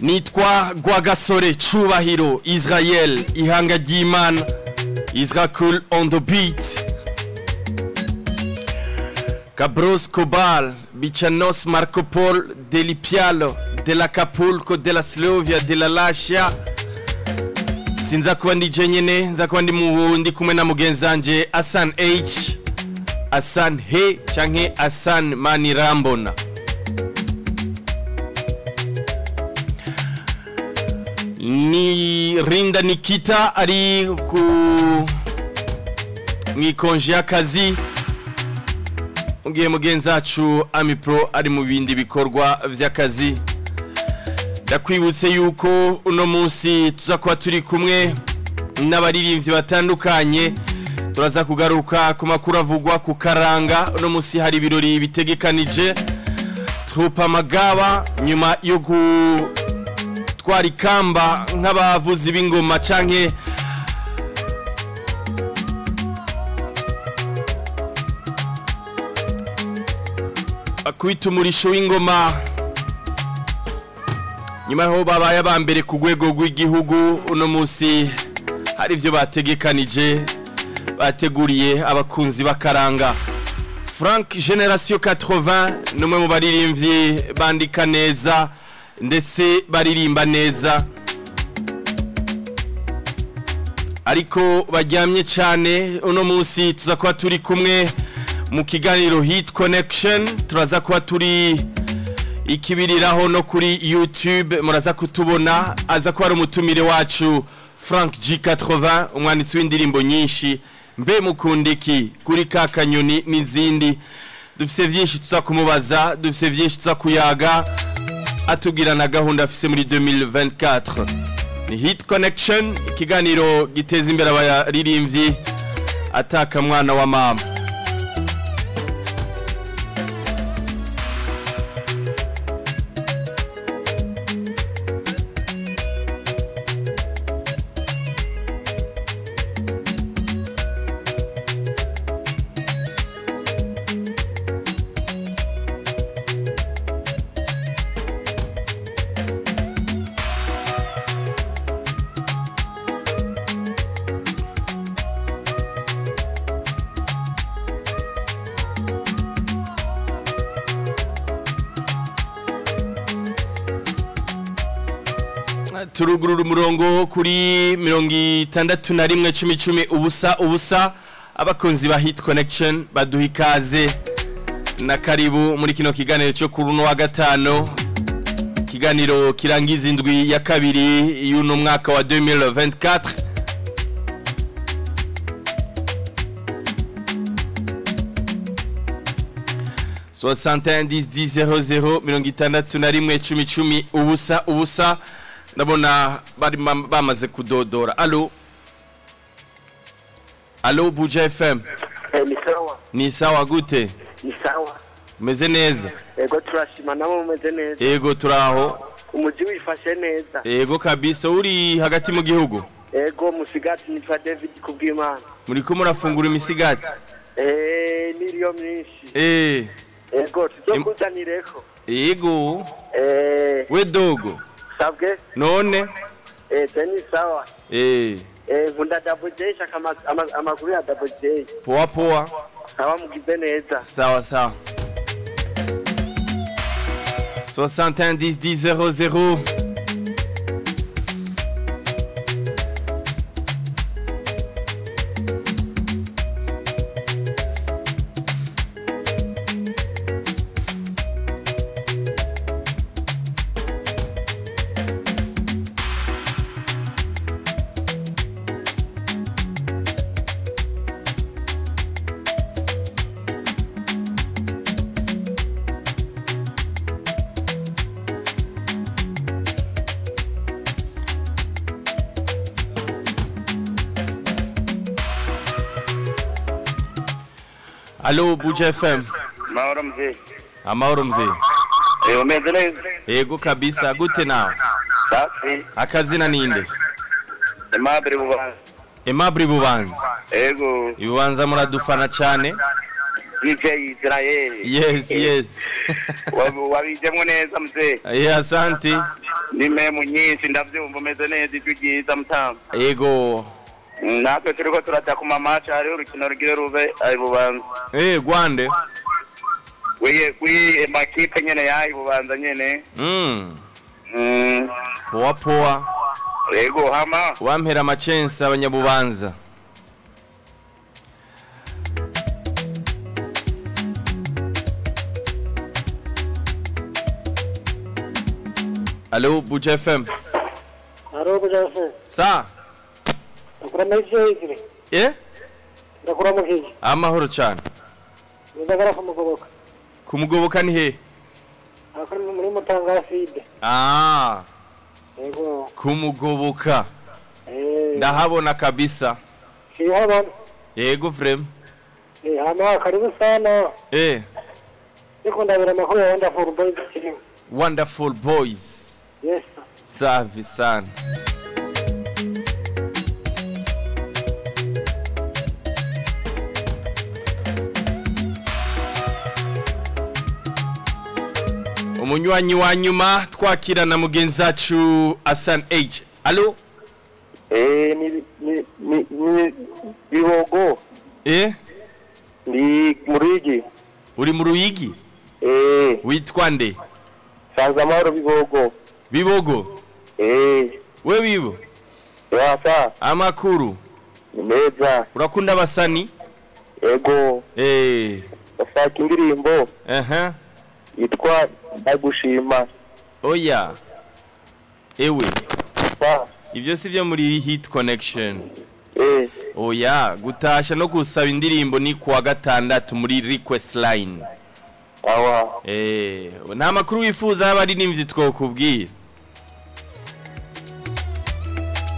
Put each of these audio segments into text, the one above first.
nitwa rwagasore cubahiro israel ihanga ry'imana israel on the beat cabros cobal bichanos marco pol delipialo de la capulco de la slovia de la lascia sinza kuba ndi je nza kuba ndi mu ndi kumwe na mugenzi wanje asan h asan he canke asan manirambona ni rinda nikita ari ku mwikonje y'akazi mugihe mugenzi wacu amipro ari mu bindi bikorwa by'akazi ndakwibutse yuko uno munsi tuza kuba turi kumwe n'abaririmbyi batandukanye. Turaza kugaruka ku makuru avugwa ku karanga. Uno munsi hari ibirori bitegekanije. Trupa magaba nyuma yo gutwara ikamba nk'abavuzi b'ingoma canke bakubita umurisho w'ingoma nyuma y'aho babaye aba mbere ku rwego rw'igihugu uno munsi hari ibyo bategekanije bateguriye abakunzi b'akaranga. Frank generasiyo 80 ni umwe mu baririmbyi bandika neza ndetse baririmba neza. Ariko baryamye cyane uno munsi tuza kuba turi kumwe. Mu kiganiro hit connection turaza kuba turi ikibiriraho no kuri youtube muraza kutubona aza kuba ari umutumire wacu frank g80 umwanditsi w'indirimbo nyinshi. Mbe mukundiki kuri ka kanyoni n'izindi. Dufise byinshi tuza kumubaza dufise byinshi tuza kuyaga atubwira na gahunda afise muri 2024 ni hit connection ikiganiro giteza imbere abaririmbyi ataka mwana wa mama. Umurongo kuri mirongo itandatu na rimwe cumi cumi ubusa ubusa abakunzi ba hit connection baduha ikaze na karibu muri kino kiganiro cyo kuri uno wa gatanu. Ikiganiro kirangiza indwi ya kabiri y'uno mwaka wa 2024 soixante dix dix zero zero mirongo itandatu na rimwe cumi cumi ubusa ubusa. Ndabona bari bamaze kudodora. Alo? Alo buja fm ni sawa. Ni sawa gute? Ni sawa. Umeze neza? Yego turashima nabo umeze neza. Yego turaho. Umujyi wifashe neza. Yego kabisa uri hagati mu gihugu? Yego musigati nitwa david kubw'imana. Muri ko murafungura imisigati? Eee n'iriyo myinshi. Eh. Yego tuzokuzanireko yego eee we dogo sabwe none. Eee teni sawa. Eh. Eee nkunda double j shaka ama- ama- amakuru ya double j. Poa poa. Sawa mugize neza sawa. Sawa 61 10 10 00 buja fm mahoro mzee. Amahoro mzee. Eh, umeze neza yego kabisa gute nawe safi. Akazina ninde aimable bubanza aimable bubanza ego. Ibubanza muradufana cyane dj israel. Yes yes. Wabije mu neza mzee. Eh, asante ni memu nyinshi ndavyumva umeze neza ijwi ryiza mutamba yego Mm, natwe turiko turaja ku mamaci hariho urukino rugire rube ari bubanza. Eh gwande. Wiye kwi makipe nyene yayi bubanza nyene. Mm Mm, poa poa. Ego hama. Wampera amacyensi abanyabubanza alo buja fm Alo, Buja FM. sa Ndakura amahoro cyane Ndagara kumugoboka. kumugoboka ni he Akari muri mutanga ah. Yego. kumugoboka ndahabona kabisa yego vrem Eh hama karibu sana. eh Niko ndabira makuru ya wonderful boys wonderful boys. Yes. safi sana umunywanyi wa nyuma twakira na mugenzi wacu asan age alo eh ni ni ni ni eh? Ndi murigi. Uri mu ruyigi? Eh. Witwa nde? Amahoro bibogo. Bibogo? Eh. We bibo? Yasa amakuru? Ni meza urakunda abasani? Ego. Eh. Bashaka indirimbo. Aha. Yitwa ndagushima. Oya. Ewe. Ibyo si byo muri hit connection. Eh. Oya gutasha no gusaba indirimbo ni kuwa gatandatu muri line. Awa. Eh nta makuru wifuza y'abaririmbyi twokubwira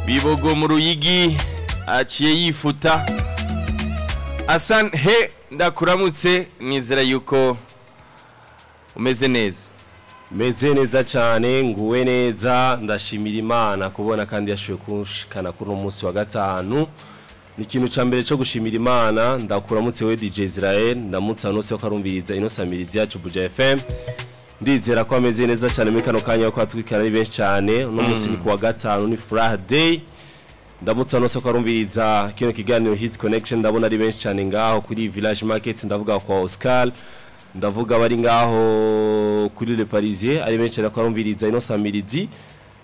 bibogo mu ruyigi aciye yifuta. Asan he ndakuramutse nizera yuko umeze neza. Meze neza cyane nguwe neza. Ndashimira imana kubona kandi yashoboye kunshikana kuri uno munsi wa gatanu. Ni ikintu cya mbere cyo gushimira imana. Ndakuramutse we DJ Israel. Ndamutsa nose ko karumviriza ino samirizi yacu Buja FM ndizera ko ameze neza cyane muri kano kanya ko atwikana ari benshi cyane. Uno munsi ni kuwa gatanu ni Friday. Ndamutsa nose ko arumviriza kino kiganiro hit connection. Ndabona ari benshi cyane ngaho kuri village market. Ndavuga kwa Oscar. Ndavuga bari ngaho kuri le parisien ari benshi ariko arumviriza ino samirizi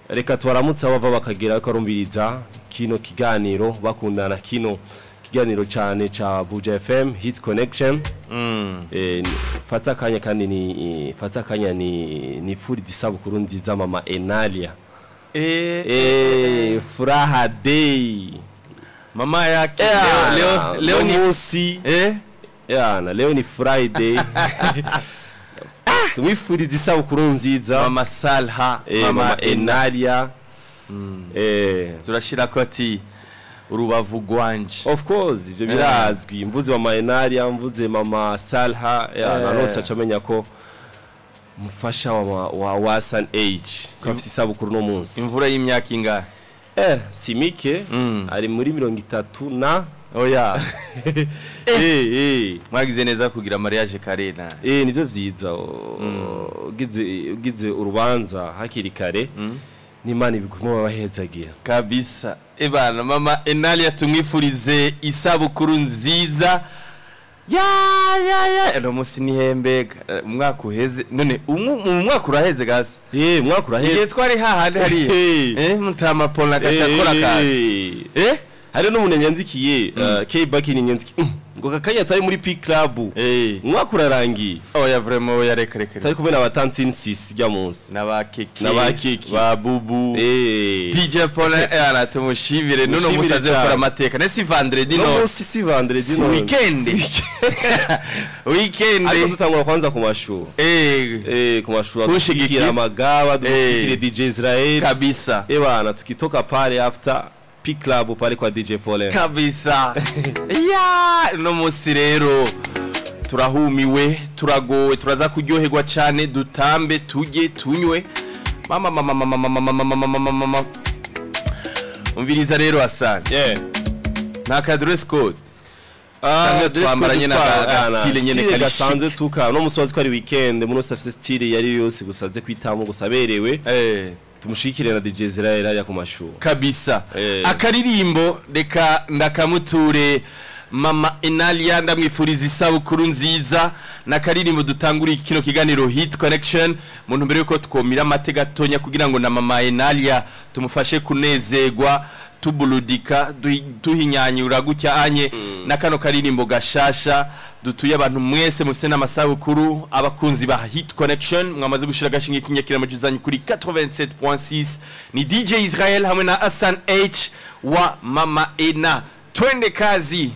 reka twaramutse bava bakagera ko arumviriza kino kiganiro bakundana kino kiganiro cyane cha Buja FM hit connection. Mm. eh, fata akanya kandi ni fata akanya ni ni furi disabukuru nziza mama Enalia. Eh, eh furaha day. Mama yake leo leo ni munsi yana leo ni friday. Tumwifuriza isabukuru nziza. Mama salha eh, mama mama ena. Enalia. Eh. Turashira ko ati urubavu gwanje of course ivyo birazwi. Mvuze mama enalia mvuze mama salha. Eh. nose acamenya ko mufasha wa, wa wasan age ko afite isabukuru no munsi. Imvura y'imyaka ingahe? Eh simike Mm. ari muri mirongo itatu na oya. Eh. eh mwagize neza kugira mariage karena Eh nivyo vyiza o- ugize ugize urubanza hakiri kare n'Imana ibiguma babahezagira kabisa. Ebana mama enalia tumwifurize isabukuru nziza. Ya ya ya. Eno musi nihembega Eh, umwaka uheze. None mu mwaka uraheze gasi? Eh mwaka igihe uraheze twari hahandi hariya. Eh. eh mutama pona gacha akora akazi eh? Hari n'umuntu munenye nzikiye K Back nyanziki mm, ngo kakanya tari muri P Club. Eh. Umwaka urarangiye. Oya vraiment oya reka reka tari kumwe na batantine 6 rya munsi n'abakeke N'abakeke. ba bubu. Eh. DJ Paul era tumushimire. Nuno musaje musaze mateka gukora amateka. Nese vendredi no no. Si si vendredi no. weekend. Weekend. ari ariko dutangura kwanza ku mashuri eh. Eh ku mashuri Kushigikira. tukikira amagaba dukikire Eh. DJ Israel. Kabisa. Eh bana tukitoka pale after P Club pale kwa DJ Paul. kabisa. Ya no musi rero turahumiwe turagowe turaza kuryoherwa cyane dutambe tujye tunywe. Mama mama mama mama mama mama mama mama umviriza rero asane yeah. Nta ka dress code. Ah, code n'aka- twabana. style nyene kari gasanzwe tuka. No musozi ko ari weekend muno afise style yari yose gusa aze kwitamo gusa aberewe. Eh. Tumushikire na DJ Israel hariya ku mashuri. Kabisa. Eh. akaririmbo reka ndakamuture. Mama enalia ndamwifuriza isabukuru nziza. N'akaririmbo dutanguriye kino kiganiro hit connection mu ntumbero yuko twomira amate gatonya kugira ngo na mama enalia tumufashe kunezerwa. Tubuludika duhi- duhinyanyura gutya anye. Na kano karirimbo gashasha dutuye abantu mwese mufite n'amasabukuru abakunzi ba hit connection. Mwamaze gushira agashinge k'inyakira amajuzanyo kuri 87.6 ni DJ Israel hamwe na Hassan H wa Mama Ena. Twende kazi.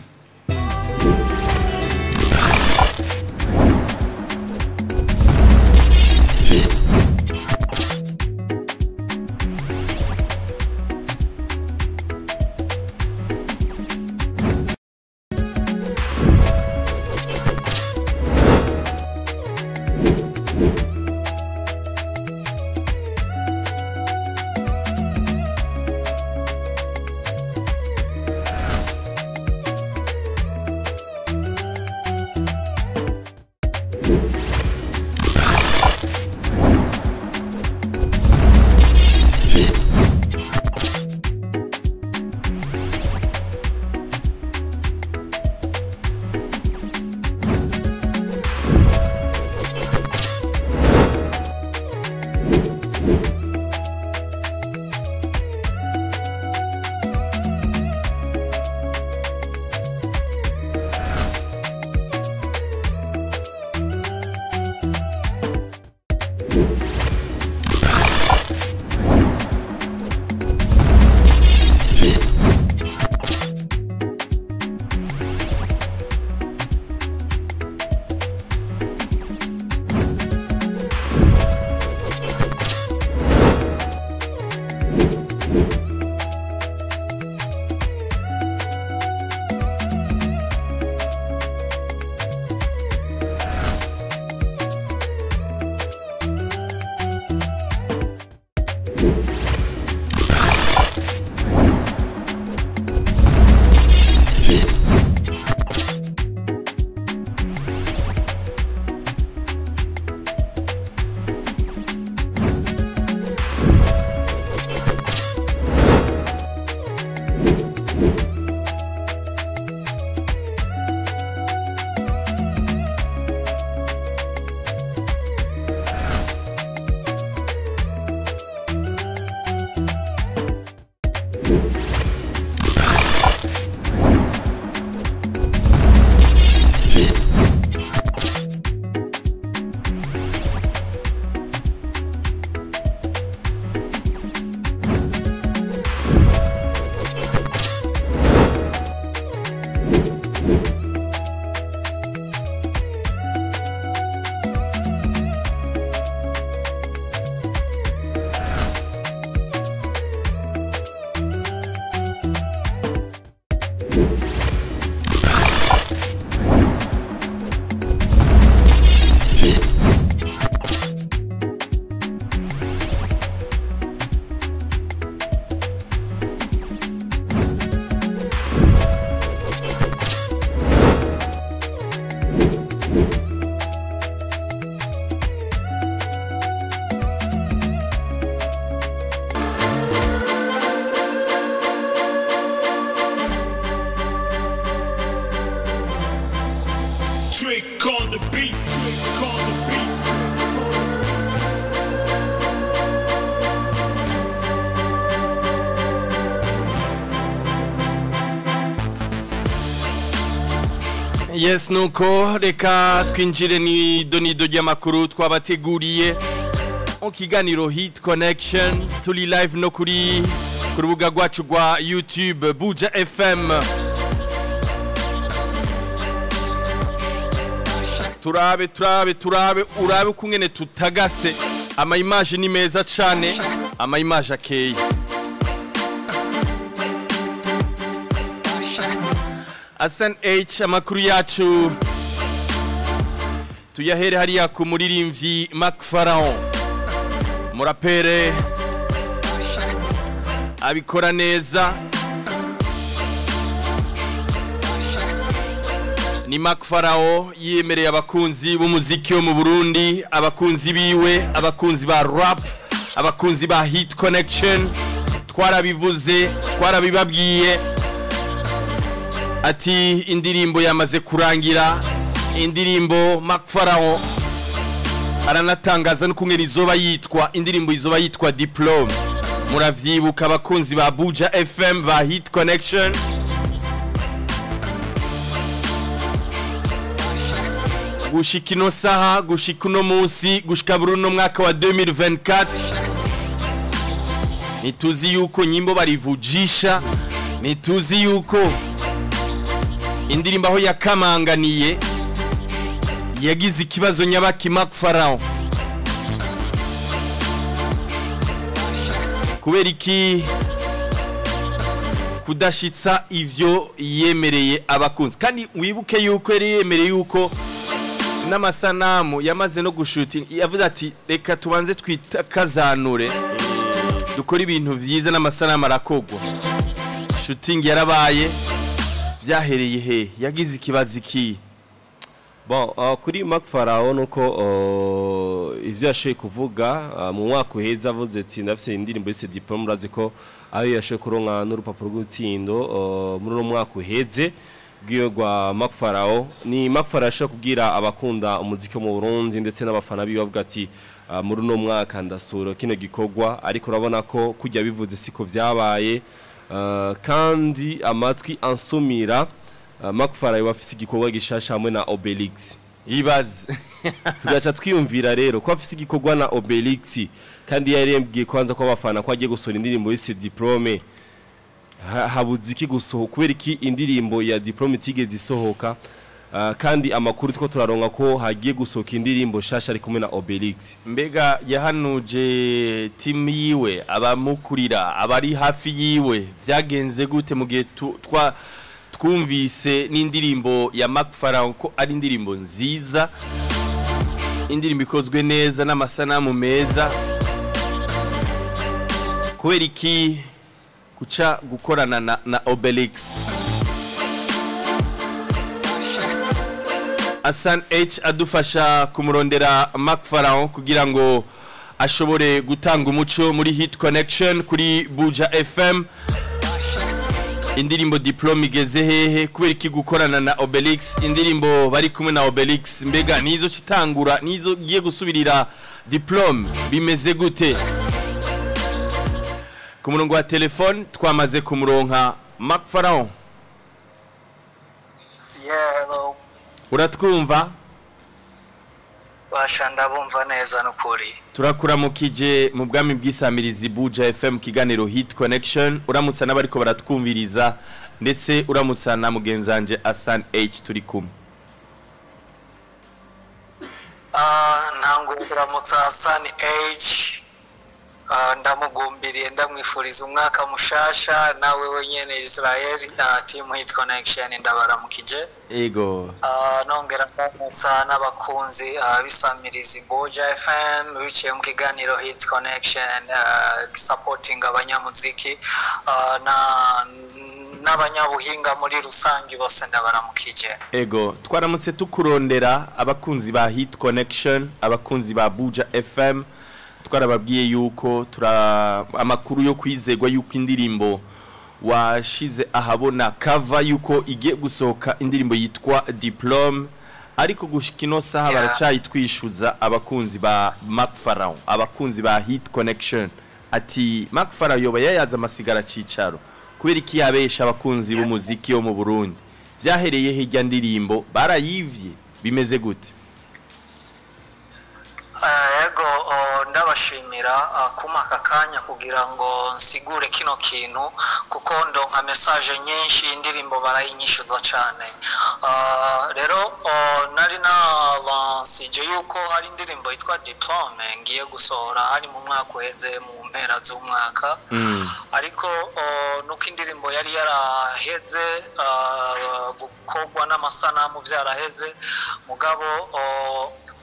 Yes nuko reka twinjire ni donido ry'amakuru twabateguriye. Mu kiganiro hit connection turi live no kuri ku rubuga rwacu rwa youtube buja fm turabe turabe turabe urabe ukungene tutagase. Ama image ni meza cyane ama image akeye. Asan H amakuru yacu tuyahere hariya ku muririmbyi Pharaon murapere. Abikora neza. Ni Pharaon yemereye abakunzi b'umuziki wo mu Burundi abakunzi biwe abakunzi ba rap abakunzi ba hit connection. Twarabivuze twarabibabwiye. Ati indirimbo yamaze kurangira indirimbo Mark Pharaon aranatangaza n'ukungene izoba yitwa indirimbo izoba yitwa diplome. Muravyibuka abakunzi ba Buja FM ba hit connection. Gushika ino saha gushika uno munsi gushika buri uno mwaka wa 2024 nituzi yuko nyimbo barivujisha nituzi yuko indirimbo aho yakamanganiye yagize ikibazo nyabaki Mark Pharaon kubera iki? Kudashitsa ivyo yemereye abakunzi. Kandi wibuke yuko yari yemereye yuko n'amasanamu yamaze no gushuti yavuze ati reka tubanze twitakazanure dukora ibintu vyiza n'amasanamu arakogwa. Shooting yarabaye. Vyahereye he yagize ikibazo iki? Bon, uh, kuri Mark Farao nuko uh, ivyo yashoye kuvuga uh, mu mwaka uheze avuze ati ndafise indirimbo yise diplome urazi ko ayo yashoye kuronka n'urupapuro rw'utsindo muri uno mwaka uheze bwiwe gwa Mark Farao. Ni Mark Farao yashoye kubwira abakunda umuziki wo mu Burundi ndetse n'abafana biwe avuga ati muri uno mwaka ndasura kino gikorwa. Ariko urabona ko kujya bivuze siko vyabaye. uh, kandi amatwi ansumira Mark Farao wafise igikorwa gishasha hamwe na Obelix. Ibaze tugaca twiyumvira rero ko afise igikorwa na Obelix kandi yarembwiye kwanza ko abafana ko agiye gusohora indirimbo yise diplome. Ha- habuze iki gusohoka kubera iki indirimbo ya diplome itigeze isohoka kandi amakuru two turaronka ko hagiye gusohoka indirimbo shasha ari kumwe na Obelix. Mbega yahanuje timu yiwe abamukurira abari hafi yiwe. Vyagenze gute mu gihe twa twumvise n'indirimbo ya Pharaon ko ari indirimbo nziza indirimbo ikozwe neza n'amasanamu meza. Kubera iki? Guca gukorana na, na Obelix. Asan H adufasha kumurondera Mark kugira ngo ashobore gutanga umuco muri Hit Connection kuri Buja FM indirimbo diplome igeze hehe kubera iki gukorana na Obelix. Indirimbo bari kumwe na Obelix. Mbega nizo kitangura nizo giye gusubirira diplome. Bimeze gute? Ku murongo wa telefone twamaze kumuronka Mark yego uratwumva basha ndabumva neza n'ukuri. Turakuramukije mu bwami bw'isamirizi Buja FM kiganiro Hit Connection. Uramutsa n'abariko baratwumviriza ndetse uramutsa na mugenzanje Asan H turi kumwe. Ah, ntanguye kuramutsa hasani h. ndamugumbiriye ndamwifuriza umwaka mushasha nawe wenyene israel ah, team hit connection ndabaramukije ego. Ah, nongera ndamutsa n'abakunzi ah, b'isamirizi boja fm biciye mu kiganiro hit connection ah, supporting abanyamuziki ah, na- n'abanyabuhinga muri rusange bose ndabaramukije ego. Twaramutse tukurondera abakunzi ba Hit Connection abakunzi ba Buja FM twarababwiye yuko tura amakuru yo kwizegwa yuko indirimbo washize ahabona kava yuko igiye gusohoka indirimbo yitwa Diplome ariko gushika ino saha Yeah. baracayitwishuza abakunzi ba Mark Pharaon abakunzi ba Hit Connection. Ati yoba yayaza amasigara cicaro kubera iki yabesha abakunzi b'umuziki wo mu Burundi? Vyahereye hirya ndirimbo barayivye bimeze gute? Yego oh, ndabashimira ah, kuma aka kanya kugira ngo nsigure kino kintu kuko ndonka message nyinshi indirimbo barayinyishyuza cyane. Ah, rero nari nalansije yuko hari indirimbo yitwa diplome ngiye gusohora hari mu mwaka uheze mu mpera z'umwaka. Ariko uh, nuko indirimbo yari yaraheze gukorwa n'amasanamu byaraheze mugabo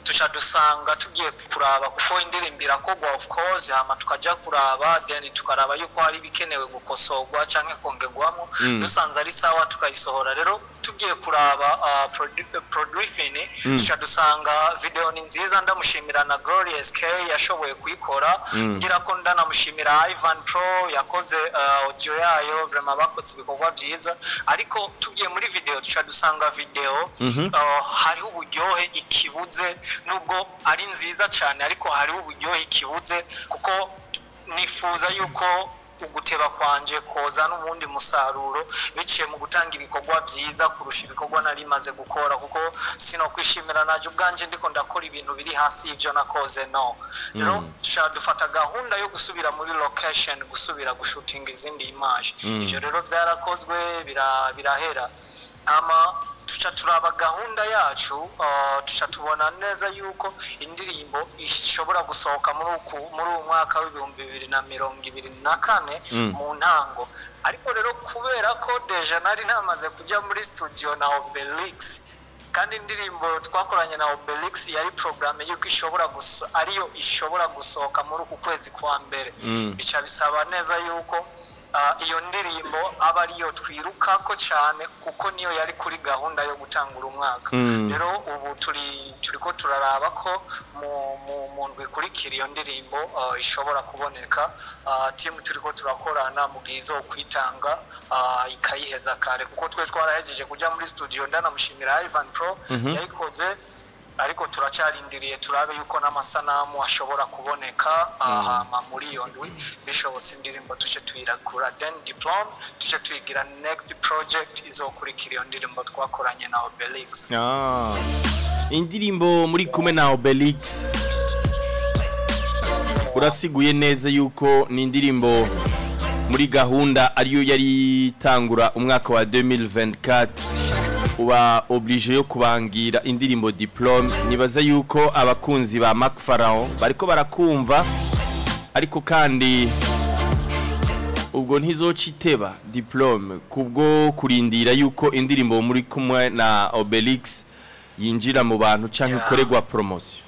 uh, tuca dusanga tugiye kuraba kuko indirimbo irakorwa of course hama tukaja kuraba then tukaraba yuko hari ibikenewe gukosorwa canke kongerwamo dusanze ari sawa tukayisohora. Rero tugiye kuraba uh, produ- producing tuca dusanga video ni nziza ndamushimira na Glorious K yashoboye kuyikora. Ngira ko ndanamushimira Ivan Pro yakoze uh, audio yayo vraiment bakoze ibikorwa byiza. Ariko tugiye muri video tuca dusanga video uh, hariho uburyohe ikibuze nubwo ari nziza cyane ariko hariho uburyohe ikibuze kuko nifuza yuko uguteba kwanje koza n'umundi musaruro biciye mu gutanga ibikorwa byiza kurusha ibikorwa nari maze gukora kuko sino kwishimira naje ubwanje ndiko ndakora ibintu biri hasi y'ivyo nakoze no. Rero dushaka dufata gahunda yo gusubira muri location gusubira gushutinga izindi image. Ivyo rero byarakozwe bira- birahera. Ama tuca turaba gahunda yacu uh, tuca tubona neza yuko indirimbo ishobora gusohoka muri uyu mwaka w'ibihumbi bibiri na mirongo ibiri na kane mu ntango. Ariko rero kubera ko deja nari namaze kujya muri studio na obelix kandi indirimbo twakoranye na obelix yari porogaramu yuko ishobora ariyo ishobora gusohoka muri uku kwezi kwa mbere. Bica bisaba neza yuko iyo ndirimbo aba ariyo twirukako cyane kuko niyo yari kuri gahunda yo gutangura umwaka. Rero ubu turi turiko turaraba ko mu ndwi ikurikira iyo ndirimbo ah, ishobora kuboneka. Ah, timu turiko turakorana mu gihe izokwitanga ah, ikayiheza kare. Kuko twe twarahejeje kujya muri studio ndanamushimira Ivan Pro yayikoze. Ariko turacyarindiriye turabe yuko n'amasanamu ashobora kuboneka. Hama muri iyo ndwi bishobotse indirimbo tuce tuyiragura then diplome tuce tuyigira next project izokurikira iyo ndirimbo twakoranye na obelix. Ah. indirimbo muri kumwe na obelix. Urasiguye neza yuko ni indirimbo muri gahunda ariyo yari itangura umwaka wa 2024 uba oblige yo kubangira indirimbo diplome nibaza yuko abakunzi ba Mark Farao bariko barakumva ariko kandi ubwo ntizoca iteba diplome kubwo kurindira yuko indirimbo muri kumwe na Obelix yinjira mu bantu canke Yeah. ikorerwa promotion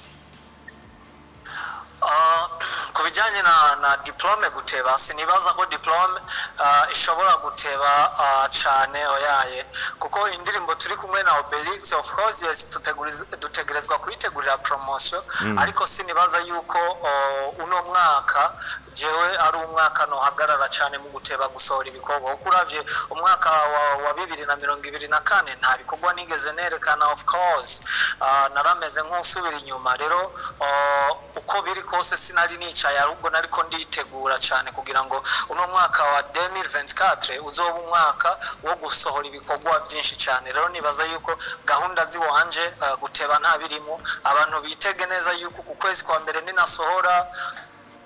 ku bijyanye na na diplome guteba sinibaza ko diplome ah, ishobora guteba ah, cyane oyaye kuko indirimbo turi kumwe na obelix of course yes tuteguriz- dutegerezwa kuyitegurira promotion. Ariko sinibaza yuko uno mwaka jewe ari umwaka nohagarara cyane mu guteba gusohora ibikorwa. Kuko uravye umwaka wa, bibiri na mirongo ibiri na kane nta bikorwa nigeze nerekana of course. Ah, narameze nk'usubira inyuma. Rero uko biri kose sinari nicaye ahubwo nariko nditegura cyane kugira ngo uno mwaka wa 2024 uzoba umwaka wo gusohora ibikorwa byinshi cyane. Rero nibaza yuko gahunda ziwanje ah, guteba nta birimo. Abantu bitege neza yuko ku kwezi kwa mbere ninasohora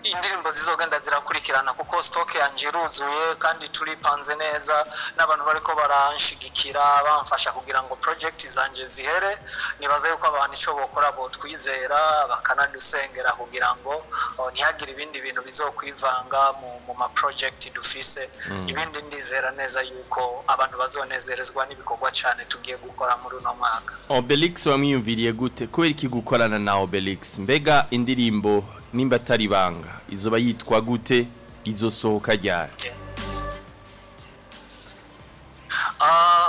indirimbo zizogenda zirakurikirana kuko stock yanjye iruzuye kandi turipanze neza n'abantu bariko baranshigikira bamfasha kugira ngo project zanjye zihere. Nibaza yuko abantu icyo bokora botwizera bakanadusengera kugira ngo oh, ntihagire ibindi bintu bizokwivanga mu, mu ma project dufise. Ibindi ndizera neza yuko abantu bazonezerezwa n'ibikorwa cyane tugiye gukora muri uno mwaka. Obelix wamwiyumviriye gute? Kubera iki gukorana na Obelix? Mbega indirimbo nimba atari banga izoba yitwa gute? Izosohoka ryari? Ah,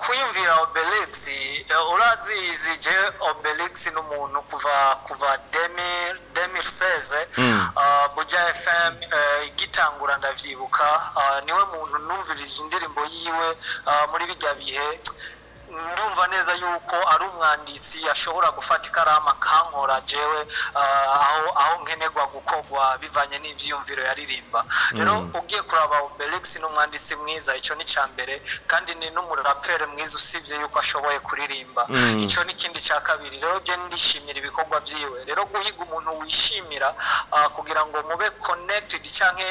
kwiyumvira obelix eh, urazizi je obelix n'umuntu kuva kuva 2000 2016 ah, buja fm eh, igitangura ndavyibuka. Ah, ni we muntu numvirije indirimbo yiwe muri bijya bihe. Ndumva neza yuko ari umwanditsi ashobora gufata ikaramu akankora. Jewe ah, aho aho nkenerwa gukorwa bivanye n'ivyiyumviro yaririmba. Rero ugiye kuraba Obelix ni umwanditsi mwiza. Icyo ni cya mbere kandi ni n'umurapere mwiza usibye yuko ashoboye kuririmba. Icyo ni ikindi cya kabiri. Rero byo ndishimira ibikorwa byiwe rero guhiga umuntu wishimira ah, kugira ngo mube connected cyangwa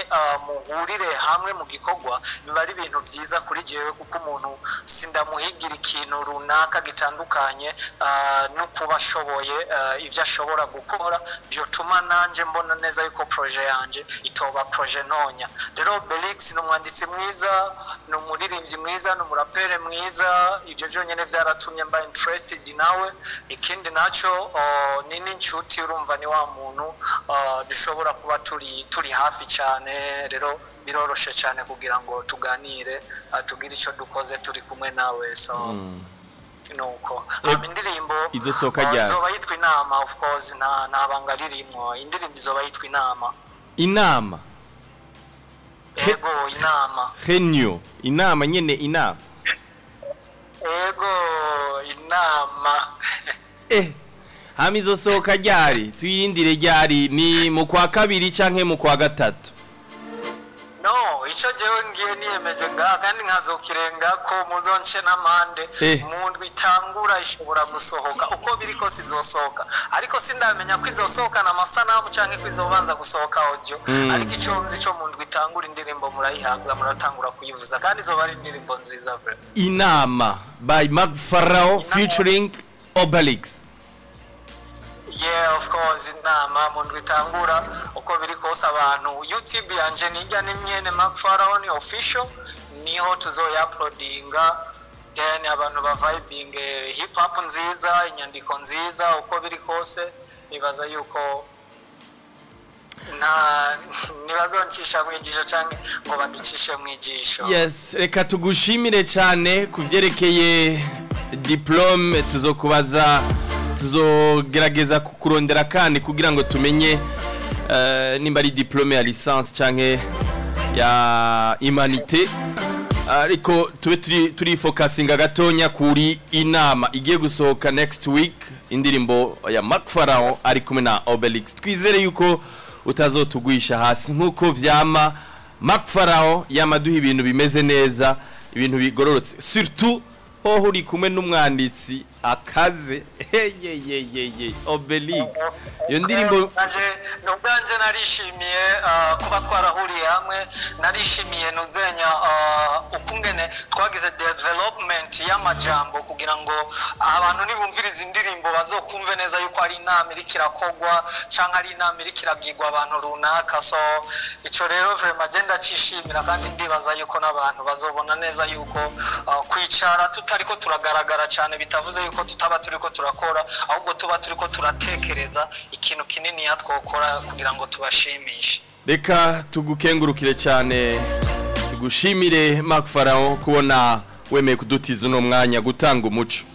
muhurire hamwe mu gikorwa biba ari ibintu byiza kuri jewe kuko umuntu sindamuhigira ikintu kintu runaka gitandukanye ah, no kuba ashoboye ah, ibyo ashobora gukora byotuma nanjye mbona neza yuko proje yanjye itoba proje ntonya rero Belix ni umwanditsi mwiza ni umuririmbyi mwiza ni umurapere mwiza ibyo byonyine byaratumye mba interested nawe. Ikindi na cyo oh, ni n'inshuti urumva ni wa muntu ah, dushobora kuba turi hafi cyane rero biroroshe cyane kugira ngo tuganire ah, tugire icyo dukoze turi kumwe nawe so nuko. Eh, um, indirimbo izoba yitwa inama of course nta nta banga ririmo indirimbo izoba yitwa inama. Inama. Ego inama. Henyo. Inama nyene inama ego inama. Eh hama soka ryari? Tuyirindire ryari? Ni mu kwa kabiri canke mu kwa gatatu no icyo jewe ngiye niyemeje ngaha kandi nkazokirenga ko muzonce n'amande. Eh. mu ndwi itangura ishobora gusohoka. Uko biri kose izosohoka ariko sindamenya ko izosohokana amasanamu cyangwa ko izobanza gusohoka audio. Mm. ariko icyo nzi cyo mu ndwi itangura indirimbo murayihabwa muratangura kuyivuza. Kandi izoba ari indirimbo nziza inama by Mark Farao featuring Obelix. Yeah of course inama mu ndwi itangura uko biri kose abantu. Youtube yanje nijya ni nyene Mark Pharaoh ni official ni ho tuzoyaploadinga then abantu bavibing hip hop nziza inyandiko nziza uko biri kose nibaza yuko ntibazoncisha mu ijisho cyangwa ngo baducishe mu ijisho. Yes reka tugushimire cyane ku byerekeye diplome tuzokubaza tuzogerageza kukurondera kandi kugira ngo tumenye eh, nimba ari diplome ya licence canke ya humanité. Ariko tube turi turi focusinga gatonya kuri inama. Igiye gusohoka next week indirimbo ya Mark ari kumwe na Obelix. Twizere yuko utazotugwisha hasi. Nkuko vyama Mark yamaduha ibintu bimeze neza ibintu bigororotse. Surtout ho uri kumwe n'umwanditsi akaze. Heyeyeyeye Obelix iyo ndirimbo nanje nubwanje narishimiye ah, kuba twarahuriye hamwe narishimiye nuzenya ah, ukungene twagize development y'amajambo kugira ngo abantu nibumviriza indirimbo bazokumve neza yuko ari inama iriko irakogwa canke ari inama iriko iragirwa abantu runaka. So ico rero vraiment je ndacishimira kandi ndibaza yuko n'abantu bazobona neza yuko kwicara tutariko turagaragara cyane bitavuze yuko tutaba turiko turakora ahubwo tuba turiko turatekereza ikintu kinini twokora kugira ngo tubashimishe. Reka tugukengurukire cyane tugushimire Farao kubona wemeye kudutiza uno mwanya gutanga umuco.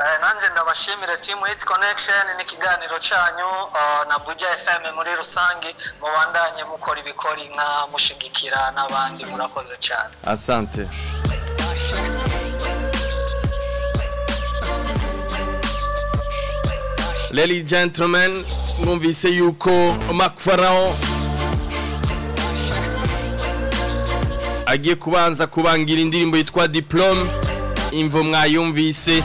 Eh, nanjye ndabashimire team hit connection n'ikiganiro cyanyu ah, na buja fm muri rusange mubandanye mukora ibikora inka mushigikira n'abandi murakoze cyane. Asante. Ladies and gentlemen, mwumvise yuko Mark Farao agiye kubanza kubangira indirimbo yitwa Diplome. Imvo mwayumvise.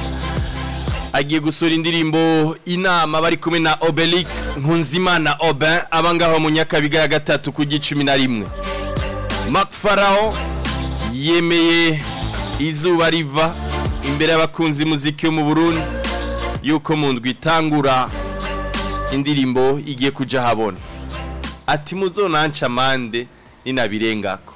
Agiye gusura indirimbo inama bari kumwe na Obelix Nkunzimana Aubin abangaho mu Nyakabiga ya gatatu ku gicumi na rimwe. Mark yemeye izuba riva imbere y'abakunzi muziki yo mu Burundi. Yuko mu itangura indirimbo igiye kuja habona ati muzonanca amande ninabirengako.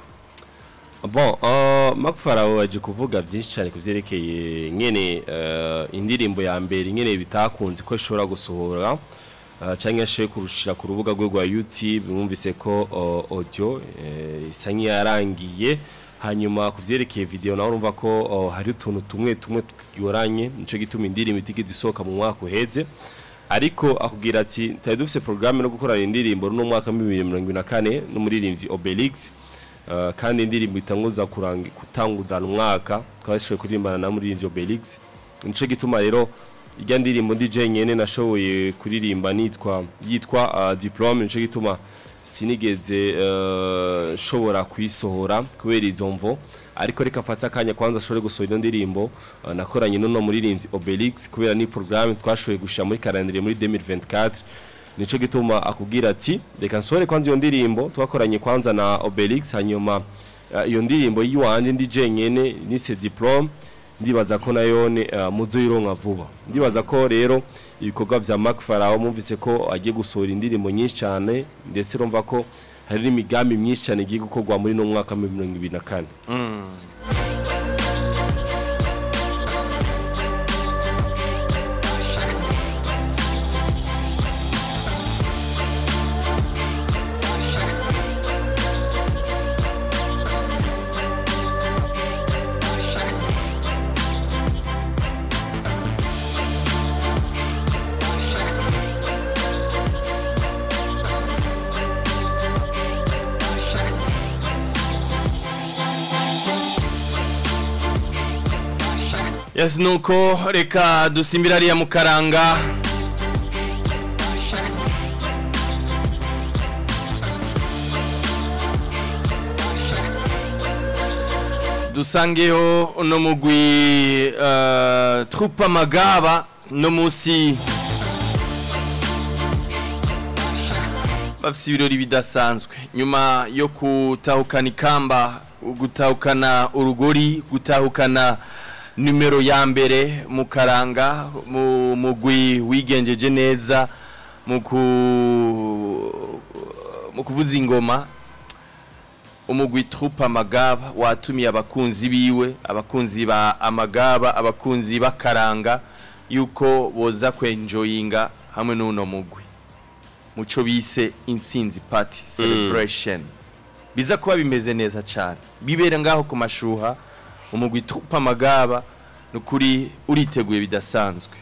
Bon, uh, Mark Farao aje kuvuga byinshi cyane kuvyerekeye nyene uh, indirimbo ya mbere nyene bitakunze ko ishobora gusohora uh, canke yashoboye kurushira ku rubuga rwe rwa YouTube mwumvise ko audio isa nk'iyarangiye. Hanyuma kuvyerekeye video nawe urumva ko hari utuntu tumwe tumwe tugoranye nico gituma indirimbo itigeze isohoka mu mwaka uheze. Ariko akubwira ati tari dufise programme no gukorana indirimbo no mwaka wa 2024 n'umuririmbyi Obelix. Uh, kandi indirimbo itanguza kurangi kutangudana umwaka twashoboye kuririmbana na muririmbyi Obelix. Nico gituma rero irya ndirimbo ndi jenyene nashoboye kuririmba yitwa uh, diplome nico gituma sinigeze uh, shobora kuyisohora kubera izo mvo. Ariko reka mfata akanya kwanza ashobore gusohora ino ndirimbo uh, nakoranye n'uno muririmbyi Obelix kubera ni programme twashoboye gushira muri calendrier muri 2024 nico gituma akubwira ati reka nsore kwanza iyo ndirimbo. Twakoranye kwanza na Obelix hanyuma eh, iyo ndirimbo yiwanje ndi jenyene nise diplome ndibaza ko nayone uh, muzoyironka vuba. Ndibaza ko rero ibikorwa vya Mark Farao mumvise ko agiye gusohora indirimbo nyinshi cyane ndetse urumva ko hari n'imigambi myinshi cyane igiye gukorwa muri no mwaka wa 2024 yes nuko reka dusimbira ariya mu karanga. Dusangeho uno mugwi uh, trupa magaba no musi bafise ibirori bidasanzwe. Nyuma yo gutahukana ikamba gutahukana urugori gutahukana nimero ya mbere mu karanga mu mugwi wigenjeje neza mu ku mu kuvuza ingoma. Umugwi trupa amagaba watumiye abakunzi biwe abakunzi ba amagaba abakunzi bakaranga yuko boza kwenjoyinga hamwe n'uno mugwi. Muco bise intsinzi party celebration. Biza kuba bimeze neza cyane bibera ngaho ku mashuha umugwi trupa amagaba nukuri uriteguye bidasanzwe.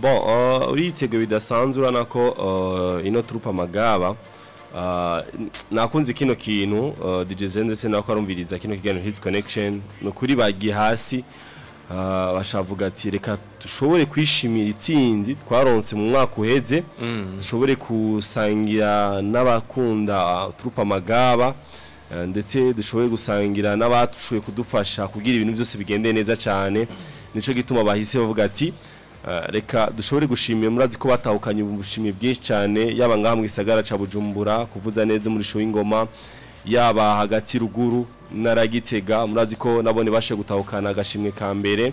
Bon, uriteguye bidasanzwe urana ko ino trupe amagaba nakunze kino kintu Zen ndetse nako arumviriza kino kiganiro Hits Connection. Nukuri bagiye hasi bashavuga ati reka dushobore kwishimira itsinzi twaronse mu mwaka uheze dushobore kusangira n'abakunda trupe amagaba. Ndetse dushobore gusangira n'abashoboye kudufasha kugira ibintu byose bigende neza cyane nico gituma bahise bavuga ati Uh, reka dushobore gushimira murazi ko batahukanye ubushimye bwinshi cyane yaba ngaha mu gisagara ca Bujumbura kuvuza neza muri show y'ingoma yaba hagati ruguru naragitega murazi ko nabone bashe gutahukana agashimwe ka mbere.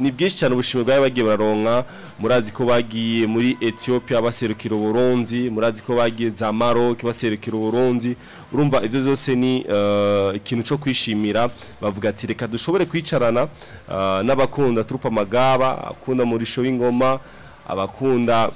Ni bwinshi cyane ubushimwe bwawe bagiye bararonka murazi ko bagiye muri Ethiopia baserukira Burundi murazi ko bagiye za Maroc baserukira Burundi urumva ivyo byose ni uh, ikintu cyo kwishimira. Bavuga ati reka dushobore kwicarana uh, n'abakunda trupa amagaba akunda muri show y'ingoma abakunda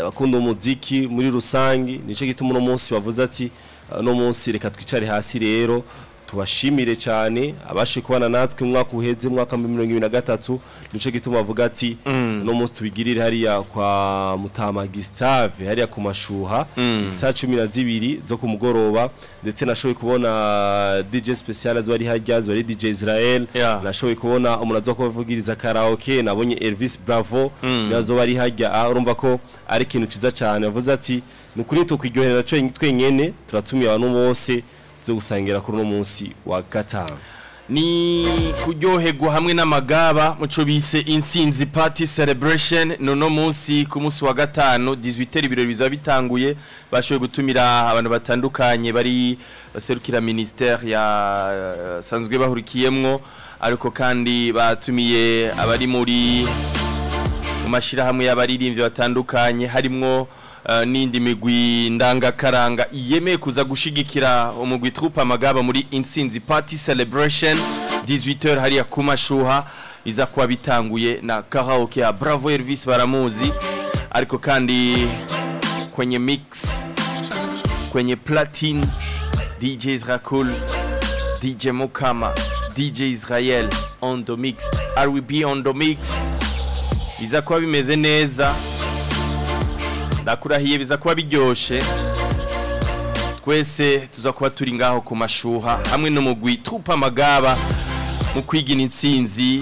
abakunda umuziki muri rusangi nico gituma uno munsi bavuze ati uh, no munsi reka twicare hasi rero. Tubashimire cyane abashe kubana natwe umwaka uheze mwaka 2023 nico gituma bavuga ati no munsi tubigirire hariya kwa Mutama Gustave hariya ku mashuha isa 12 zo ku mugoroba ndetse nashoboye kubona DJ special zari hajya zari DJ Israel nashoboye kubona umuntu azo kuvugiriza karaoke nabonye Elvis Bravo na zo bari hajya ah, urumva ko ari ikintu ciza cyane. Bavuze ati nukuri tukiryohera cyo twenyene turatumiye abantu bose zo gusangira kuri uno munsi wa gatanu. Ni kuryoherwa hamwe n'amagaba muco bise insinzi party celebration. Nono munsi ku munsi wa gatanu 18 ibirori bizaba bitanguye bashoboye gutumira abantu batandukanye bari baserukira ministère ya eh, bahurikiyemwo. Ariko kandi batumiye abari muri mu mashyirahamwe y'abaririmbyi batandukanye harimwo n'indi migwi ndangakaranga. Yemeye kuza gushigikira umugwi trupa amagaba muri insinzi party celebration 18h hariya ku mashuha. Iza kuba bitanguye na karaoke ya bravo elvis baramuzi. Ariko kandi kwenye mix kwenye platine dj rakul dj mukama dj israel on the mix. Rwb on the mix? Biza kuba bimeze neza. Ndakurahiye biza kuba biryoshe. Twese tuza kuba turi ngaho ku mashuha hamwe n'umugwi trupa amagaba mu kwigina intsinzi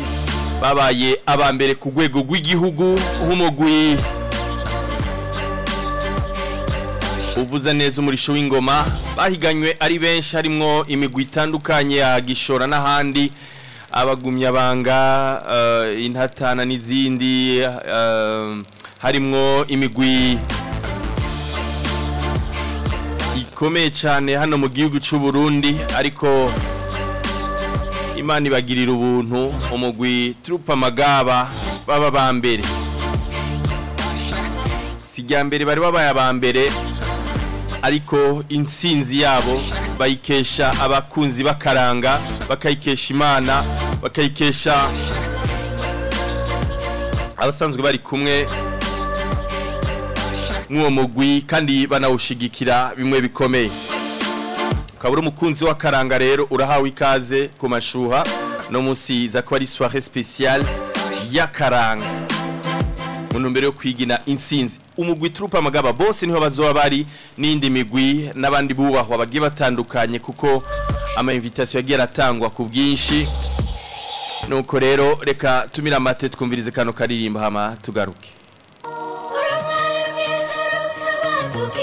babaye aba mbere ku rwego rw'igihugu nk'umugwi uvuza neza umurisho w'ingoma bahiganywe ari benshi harimwo imigwi itandukanye ya gishora n'ahandi abagumyabanga uh, intatana n'izindi uh, harimwo imigwi ikomeye cyane hano mu gihugu cy'u Burundi ariko imana ibagirira ubuntu umugwi turupa magaba baba ba mbere. Si mbere bari babaye aba mbere ariko insinzi yabo bayikesha abakunzi bakaranga bakayikesha imana bakayikesha abasanzwe bari kumwe. Nk'uwo mugwi kandi banawushigikira bimwe bikomeye. Ukaba uri umukunzi w'akaranga rero urahawe ikaze ku mashuha. No munsi iza kuba ari soirée spéciale y'akaranga mu ntumbero yo kwigina insinzi. Umugwi turupa amagaba bose ni ho bazoba bari n'indi migwi n'abandi bubahwa bagiye batandukanye kuko ama invitation yagiye aratangwa ku bwinshi. Nuko rero reka tumira amate twumvirize kano karirimba hama tugaruke. to keep.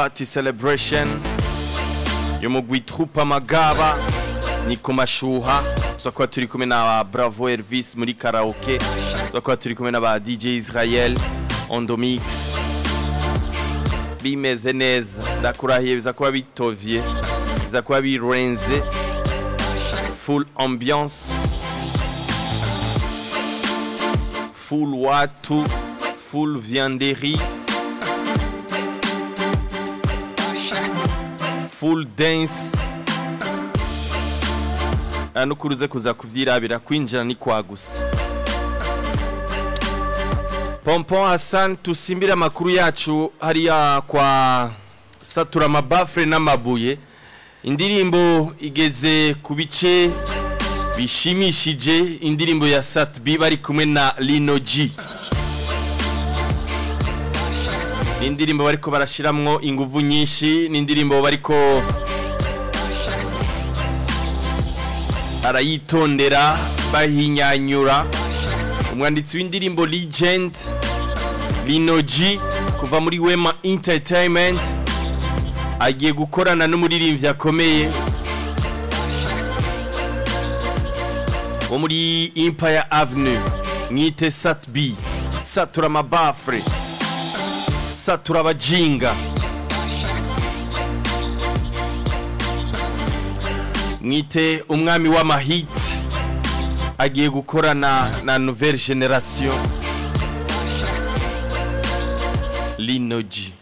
Party Celebration. Yo Troupe Amagaba ni ku mashuha. Tuza kuba turi kumwe na Bravo Elvis muri karaoke. Tuza kuba turi kumwe DJ Israel Ondomix bimeze neza. Ndakurahiye biza kuba bitovye biza full ambiance. Full watu full vianderie full dance. Hano kuruze kuza kuvyirabira kwinjira ni kwa gusa. Pompon hassan tusimbire amakuru yacu hariya kwa satura amabafure n'amabuye. Indirimbo igeze ku bice bishimishije indirimbo ya satbi bari kumwe na lino g. ni indirimbo bariko barashiramwo inguvu nyinshi ni indirimbo bariko barayitondera bahinyanyura. Umwanditsi w'indirimbo legend lino g kuva muri wema entertainment agiye gukorana n'umuririmbyi akomeye wo muri empire avenue mwite satb satura amabafure satura abajinga mwite umwami w'amahiti agiye gukorana na nouvelle generation linoji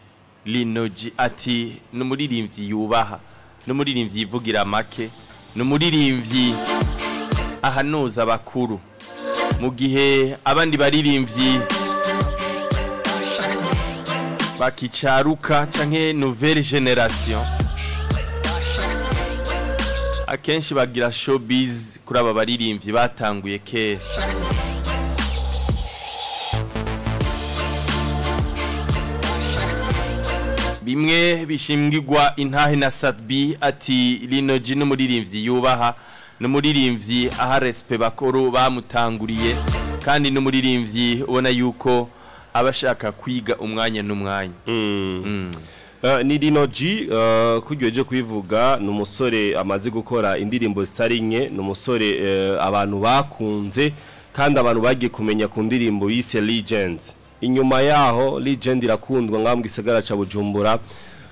linoji ati ni umuririmbyi yubaha ni umuririmbyi yivugira make ni umuririmbyi ahanuza abakuru. Mu gihe abandi baririmbyi bakicaruka canke nouvelle generation akenshi bagira showbiz kuri aba baririmbyi batanguye kera. Bimwe bishingirwa intahe na satbi ati linoji n'umuririmbyi yubaha n'umuririmbyi aha respe bakuru bamutanguriye kandi n'umuririmbyi ubona yuko aba ashaka kwiga umwanya n'umwanya. Uh, ni Dino G uh, kuryoje kubivuga ni umusore amaze gukora indirimbo zitari nke ni umusore uh, abantu bakunze kandi abantu bagiye kumenya ku ndirimbo yise Legends. Inyuma yaho Legend irakundwa ngambwe isagara ca Bujumbura.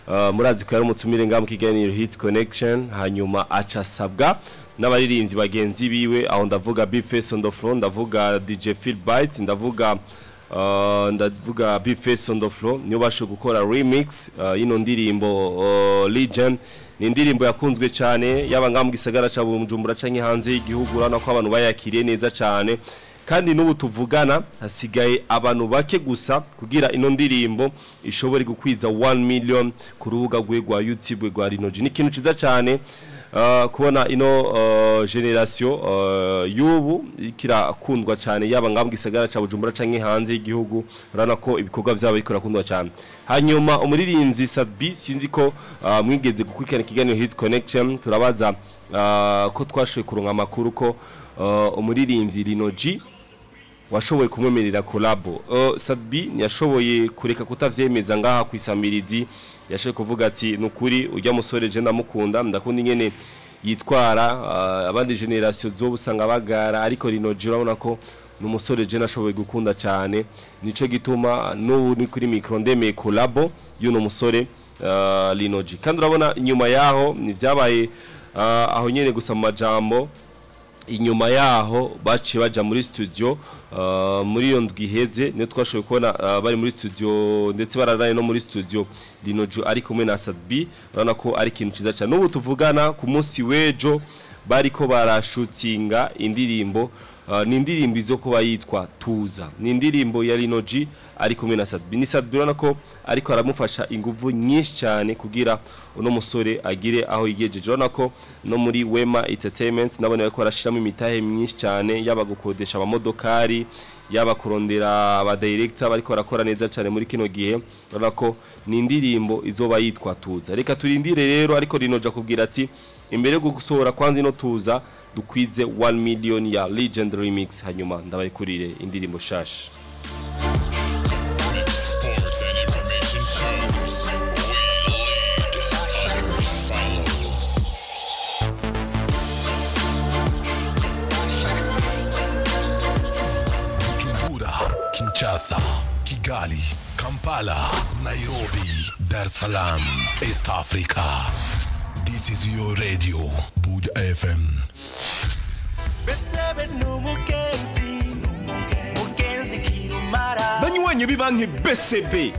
Uh, murazi ko yari umutumire ngambwe kiganiro Hits Connection hanyuma aca sabwa n'abaririmbyi bagenzi biwe. Aho ndavuga the floor ndavuga DJ Phil Bites ndavuga ndavuga Big Face on the floor. Niyo bashe gukora remix uh, ino ndirimbo uh, Legend ni indirimbo yakunzwe cyane yaba ngambwe isagara ca Bujumbura canke hanze y'igihugu urana ko abantu bayakiriye neza cyane. Kandi n'ubu tuvugana hasigaye abantu bake gusa kugira ino ndirimbo ishobore gukwiza 1 million ku rubuga rwe rwa YouTube rwa Rinoji. Ni ikintu ciza cyane. Uh, kubona ino uh, generation uh, yubu kirakundwa cyane yaba ngambwe isagara ca Bujumbura canke hanze y'igihugu urana ko ibikorwa byabo biko rakundwa cyane. Hanyuma umuririmbyi Sadbi sinzi ko uh, mwigeze gukurikirana ikiganiro Hits Connection turabaza uh, ko twashoye kuronka amakuru ko uh, umuririmbyi Rinoji washoboye kumwemerera collabo uh, Sadbi yashoboye kureka kutavyemeza ngaha kwisamirizi yashoboye kuvuga ati nukuri ujya musore je ndamukunda ndakunda ingene yitwara uh, abandi generation zo busanga bagara ariko rinoji urabona ko numusore je nashoboye gukunda cyane. Nico gituma n'ubu ni kuri micro ndemeye collabo y'uno musore uh, rinoji kandi urabona inyuma yaho ni vyabaye uh, aho nyene gusa mu majambo inyuma yaho baciye baja muri studio muri iyo ndwi iheze niyo twashoboye kubona uh, bari muri studio ndetse bararaye no muri studio Dinojo ari kumwe na Sadbi urabona ko ari ikintu ciza cyane. N'ubu tuvugana ku munsi w'ejo bariko barashutinga indirimbo uh, ni indirimbo izo kuba yitwa Tuza. Ni indirimbo ya Rinoji ari kumwe na Sadbi ni Sadbi urabona ko ariko aramufasha inguvu nyinshi cyane kugira uno musore agire aho yigejeje. Urabona ko no muri Wema Entertainment nabone bariko barashiramo imitahe myinshi cyane yaba gukodesha abamodokari yaba kurondera aba director bariko barakora neza cyane muri kino gihe. Urabona ko ni indirimbo izoba yitwa Tuza. Reka turindire rero ariko rinoja kubwira ati imbere yo gusohora kwanza ino Tuza dukwize 1 million ya Legend Remix hanyuma ndabayikurire indirimbo shasha Sports and information shows. We lead, others follow. Bujumbura, Kinshasa, Kigali, Kampala, Nairobi, Dar es Salaam, East Africa. This is your radio, Buja FM. banywanyi biba nk'ibesebe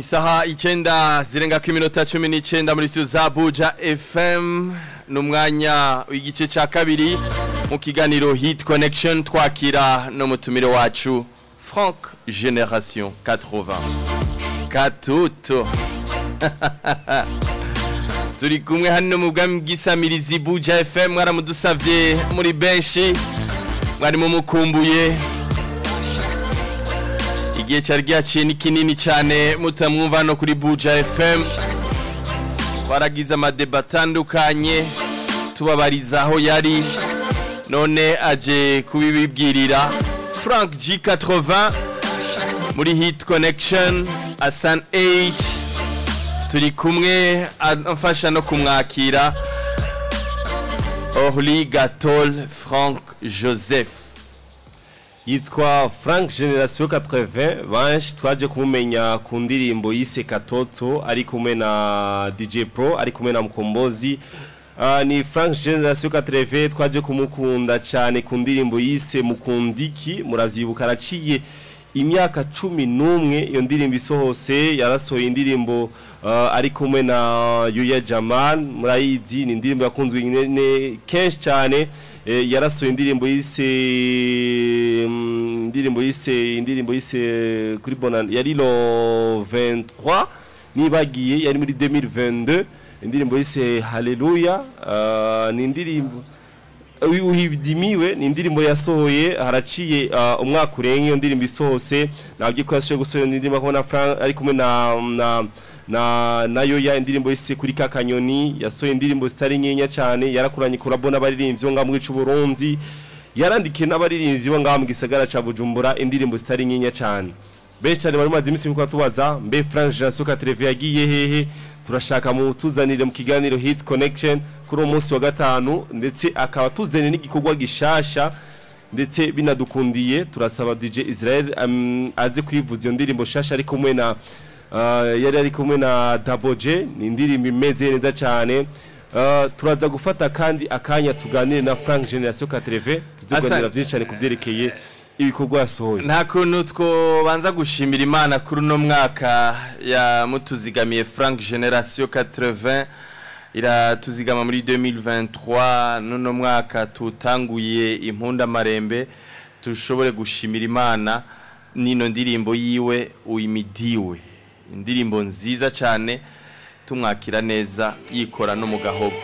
isaha icyenda zirenga ku iminota cumi n'icyenda muri studio za buja fm ni umwanya w'igice cya kabiri mu kiganiro hit connection twakira n'umutumire wacu frank generation 80 katuto turi kumwe hano mu bwami bw'isamirizi buja fm mwaramudusavye muri benshi mwari mumukumbuye igihe cyari gihaciye ni kinini cyane mutamwumva hano kuri buja fm twaragize amadeba atandukanye tubabariza aho yari. None aje kubibibwirira. Frank g80 muri hit connection asan age turi kumwe amfasha no kumwakira. Orly Gatol Frank Joseph. Yitwa frank generation 80 benshi twaje kumumenya ku ndirimbo yise katoto ari kumwe na dj pro ari kumwe na mukombozi. Uh, ni frank generation 80 twaje kumukunda cyane ku ndirimbo yise mukundiki muravyibuka araciye imyaka cumi n'umwe. Iyo ndirimbo isohose yarasohoye indirimbo uh, ari kumwe na yuya jaman murayizi. Ni indirimbo yakunzwe kenshi cyane. Yarasohoye indirimbo yise mm, indirimbo yise indirimbo yise kuri bona yari lo 23 nibagiye yari muri 2022 indirimbo yise haleluya uh, ni indirimbo uhibdimiwe ni indirimbo yasohoye haraciye uh, umwaka urenga iyo ndirimbo isohose na byo ko yashoboye gusohora indirimbo ko na na na na na yo ya indirimbo yise kuri kakanyoni yasohoye indirimbo zitari nyenya cyane yarakuranye kurabo n'abaririmbyi bo ngamu gicu Burundi yarandikiye n'abaririmbyi bo ngamu gisagara ca Bujumbura indirimbo zitari nyenya cyane. Benshi cyane bari maze iminsi kuko tubaza mbe Frank Generation 80 yagiye hehe? Turashaka mu tuzanire mu kiganiro Hit Connection kuri uwo munsi wa gatanu ndetse akaba tuzanye n'igikorwa gishasha ndetse binadukundiye turasaba DJ Israel um, aze kwivuza iyo ndirimbo shasha ari kumwe na yari ari kumwe na J ni indirimbo imeze neza cyane. Uh, turaza gufata kandi akanya tuganire na Frank Generation 80 tuziganira byinshi cyane kuvyerekeye ibikorwa yasohoye. Nta kuntu twobanza gushimira imana kuri uno mwaka yamutuzigamiye frank generation 80 iratuzigama muri 2023 n'uno mwaka tutanguye impunda marembe. Dushobore gushimira imana n'ino ndirimbo yiwe uyimidiwe indirimbo nziza cyane tumwakira neza yikora no mu gahogo.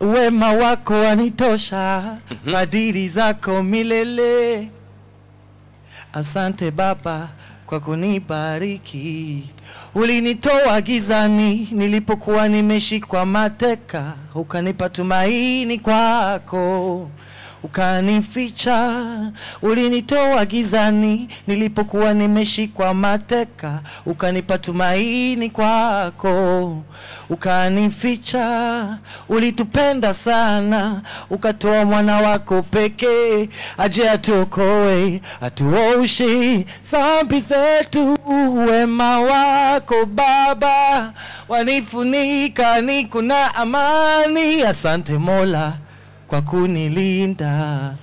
Wema wako wanitosha, fadhili zako milele. Asante Baba kwa kunibariki. Ulinitoa gizani nilipokuwa nimeshikwa mateka, ukanipa tumaini kwako ukanificha. Ulinitoa gizani nilipokuwa nimeshikwa mateka, ukanipa tumaini kwako ukanificha. Ulitupenda sana, ukatoa mwana wako pekee aje atuokoe, atuoshe sambi zetu. Wema wako Baba wanifunika, niko na amani. Asante Mola kwa kunilinda.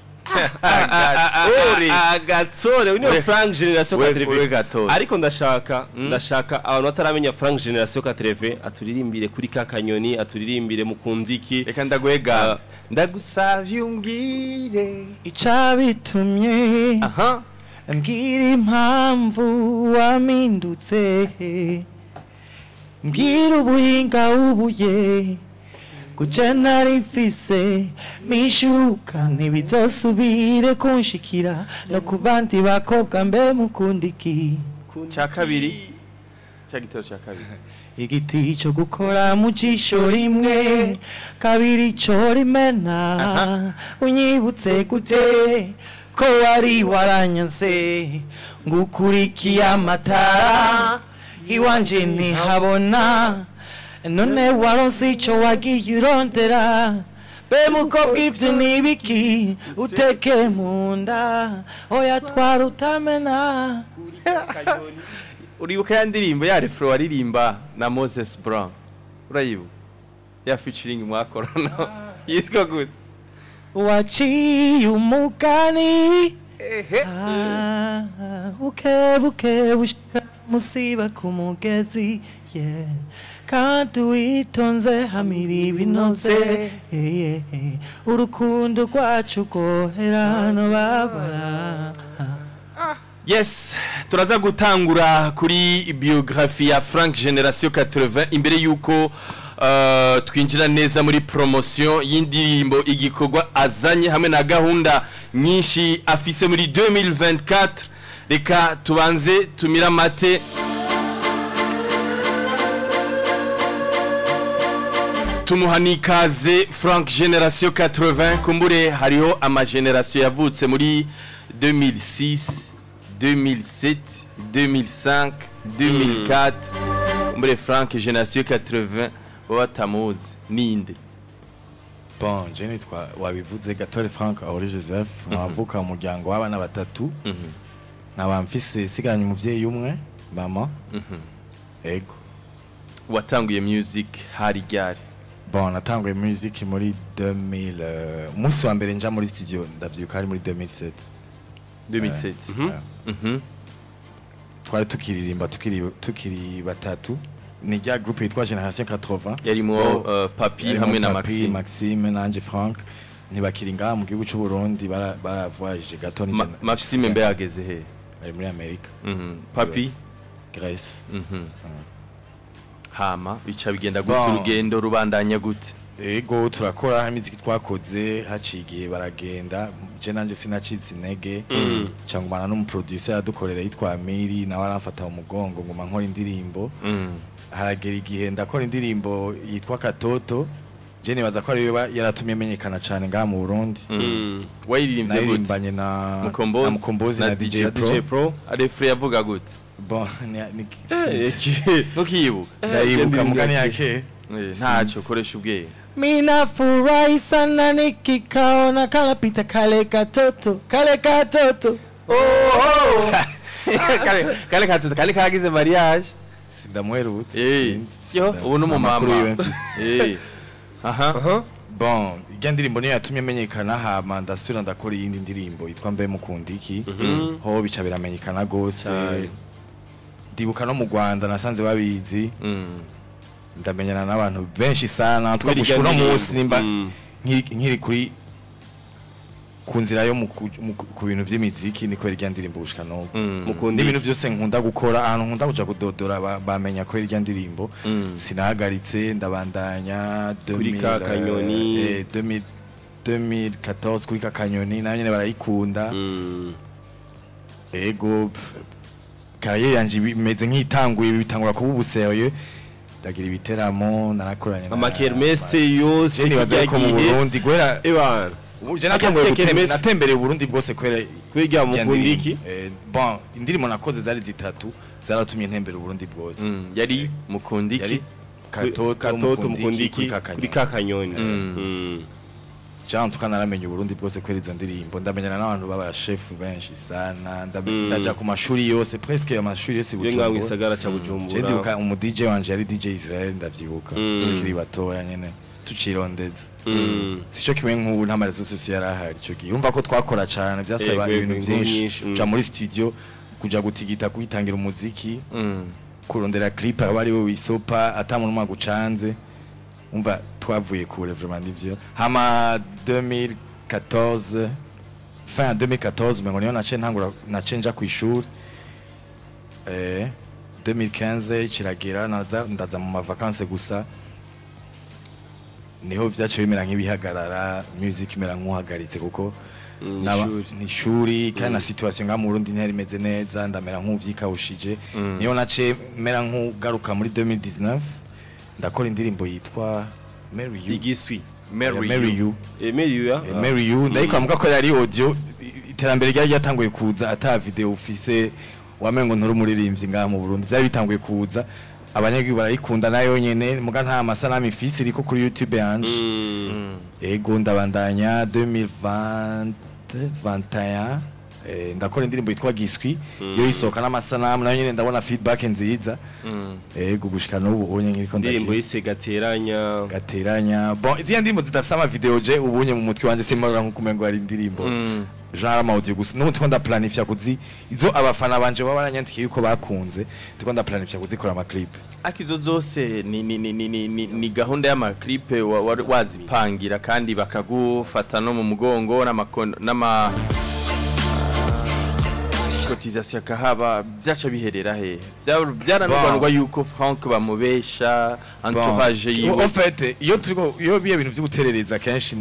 Agatore uyu ni we We- Frank Generation we- 80. we Gatore. Ariko ndashaka ndashaka abantu bataramenya Frank Generation 80 aturirimbire kuri ka kanyoni aturirimbire mukunziki. reka ndaguhega ndagusavye umbwire icabitumye aha. Mbwira impamvu wamindutse. Mbwira ubuhinga ubuye kuca nari mfise mishuka ntibizosubire kunshikira no ku bandi bakobwa mbe mukundiki cya kabiri cya gitero cya kabiri igiti cyo gukora mu jisho rimwe kabiri cyo rimena unyibutse gute ko wari waranyanse ngukurikiye amatara iwanje ntihabona none waronse icyo wagiye urondera be mukobwa ibyo ni ibiki uteke mu nda oya twara utamena uribuka ya ndirimbo ya refro waririmba na Moses Brown. Urayibuka ya featuring mwakorana yitwa gute waciye umugani Ah, buke buke bushika musiba ku mugezi yeah. Kandi witonze hamira ibinoze yeah, yeah, yeah. urukundo rwacu rwohera no babara. Yes turaza gutangura kuri biographie ya Frank Generation 80 imbere yuko uh, twinjira neza muri promotion y'indirimbo igikorwa azanye hamwe na gahunda nyinshi afise muri 2024 reka tubanze tumira mate tumuhani ikaze Frank Generation 80 kumbure hariho ama generation yavutse muri 2006 2007 2005 2004 kumbure Frank Generation 80 baba batamuzi ninde Bon, je nitwa wabivuze Gatore Frank Auri Joseph nkavuka mu muryango w'abana batatu. Nkaba mfise sigaranye umuvyeyi umwe mama ego. Watanguye music hari ryari? Bon natanguye music muri 2000 euh, umunsi wa mbere nja muri studio ndavyibuka ari muri 2007 2007 Yeah. Mhm. twari tukiririmba tukiri batatu. Ni rya groupe yitwa Generation 80 Yarimwo, Oh, uh, Papi hamwe na Maxime. Maxime nanje Frank. Ntibakiri ngaha mu gihugu c'u Burundi bara- baravoyaje gato ni Maxime mbe yageze he? Ari muri Amerika. Mhm. Papi. Grace. Mhm. Hama bica bigenda Bon. urugendo rubandanya gute ego turakora imiziki twakoze haciye igihe baragenda je nanje sinacitse intege Mm. cangumana n'umuproducer yadukorera yitwa Amiri nawe aramfata mu mugongo nguma nkora indirimbo Mm. haragera igihe ndakora indirimbo yitwa Katoto je nibaza ko ariyo yaratumye menyekana cane ngaha mu Burundi Mm. wayiririmbye gute na Mukombozi na DJ, Pro, DJ Pro refre yavuga gute bon ni, ni, ntukiyibuka ndayibuka mugani yake ntacyo koresha ubwenge Minafurahi sana nikikaona kalapita kale katoto kale katoto. Kale kale katoto kale kagize mariage. Sindamuherutse eh. yo ubu no mu sindamakuru mama yiwe mfise. eh. Aha. Bon irya ndirimbo niyo yatumye menyekana hama ndasubira ndakora iyindi ndirimbo yitwa mbe mukundiki ho bica biramenyekana Cyane. Ndibuka no mu Rwanda nasanze babizi Mm. ndamenyana n'abantu benshi sana Kubera twagushika irya no ndirimbo. munsi nimba Mm. nkiri kuri ku nzira yo ku- bintu by'imiziki niko irya ndirimbo gushika n'ubu Mm. Mukundi. n'ibintu byose nkunda gukora ahantu nkunda kuja kudodora ba- bamenya ko irya ndirimbo sinahagaritse ndabandanya Kuri 2000, ka kanyoni. eh, 2000 2014 kuri ka kanyoni nyene barayikunda ego kariyeri yanje bimeze nk'itanguye bitangura kuba ubuseye ndagira ibiteramo narakoranye na- amakermese yose nibaza ko mu Burundi guhera ebana je kermesse. natembereye Burundi bwose kwera mukundiki ndirimbo. Eh, bon indirimbo nakoze zari zitatu zaratumye ntembera Burundi bwose. Mm. yari mukundiki yari katoto mukundiki mukundiki kuri ka cyangwa tukanaramenye uburundi bwose kubera izo ndirimbo ndamenyana n'abantu b'abashefu benshi sana ndaja ku mashuri yose presque amashuri yose ngaho mu gisagara ca Bujumbura. Ndibuka umu DJ wanje yari DJ Israel ndavyibuka tukiri batoya nyene tucirondeza Mm. sico kimwe nk'ubu nta marezo sosiyo yari ahari ico gihe urumva ko twakora cane vyasaba Yego, ibintu mm. kuja muri studio kuja gutigita kwitangira umuziki kurondera clip aba ari we wisopa ata muntu umwe agucanze umva twavuye kure vraiment nivyo hama 2014 fin ya 2014 mengo niyo nace ntangura nace nja kwishuri eh 2015 kiragera naza ndaza mu mavakanse gusa ni ho vyace bimera nk'ibihagarara music imera nk'uhagaritse kuko Mm, ni ishuri kandi na situation nga mu Burundi ntiyari imeze neza ndamera nk'uvyikawushije Mm. niyo nace mera nk'ugaruka muri 2019 ndakora indirimbo yitwa Marry You. Igiswi Marry You. Marry You, ya? Marry You Mm. ndayikora muga ko yari audio. Iterambere ryari ryatanguye kuza ata video ufise? Wamengo nturi umuririmbyi ngaha mu Burundi. Byari bitanguye kuza. Abanyagihugu barayikunda na yo nyene. Muga nta masanamu ifise iriko kuri YouTube yanje. Ego ndabandanya 2020 21 eh, ndakora indirimbo yitwa giswi Mm. yo isohoka n'amasanamu na yo nyene ndabona feedback nziza. Ego gushika n'ubu unye nkiriko indirimbo yise gateranya. Gateranya. Bon iziya ndirimbo zidafise ama video je ubunye mu mutwe wanje simara nko kumengo ari indirimbo. Mm. genre ama audio gusa. N'ubu ndiko ndaplanifya kuzi izo abafana banje baba baranyandikiye yuko bakunze ndiko ndaplanifya kuzikora ama clip. Ariko izo zose ni, ni, ni, ni, ni, ni, ni gahunda y'amaklipe wa- wa- wazipangira kandi bakagufata no mu mugongo n'ama kotisation akahaba byaca biherera he Bya- byaranobanurwa yuko frank bamubesha entourage yiwe fait iyo turiko iyo biye bintu vy'uguterereza kenshi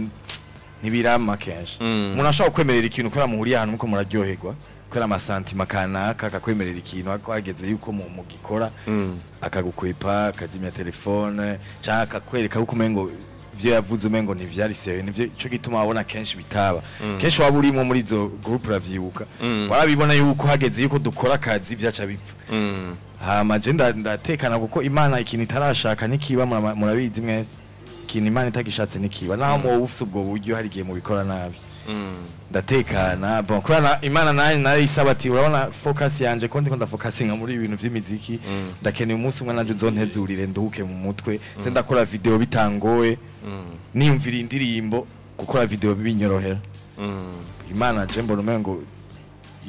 ntibirama kenshi Mm. umuntu ashobora kwemerera ikintu kubera muhuriye ahantu muko muraryoherwa kubera amasantima kanaka akakwemerera ikintu hageze yuko mu- mugikora Mm. akagukwepa akazimya telefone canke akakwereka yuko umengo ivyo yavuze umengo ntivyari sewe nivyo ico gituma wabona kenshi bitaba. Mm. kenshi waba urimo muri izo group uravyibuka Mm. warabibona yuko hageze yuko dukora akazi vyaca bipfa. Mm. hama je ndatekana kuko imana ikintu itarashaka nikiba murabizi mwese. Ikintu imana itagishatse nikiba. Naho muba ufise ubwo buryo hari igihe mubikora nabi. Mm. ndatekana bon kubera na- imana nayo narayisaba ati urabona focus yanje ko ndiko ndafocusinga muri ibintu by'imiziki vy'imiziki. Mm. ndakeneye umunsi umwe nanje uzontezurire nduhuke mu mutwe. Nze ndakora video bitangoye Mm. niyumvira indirimbo gukora video binyorohera Mm. imana je mbona umengo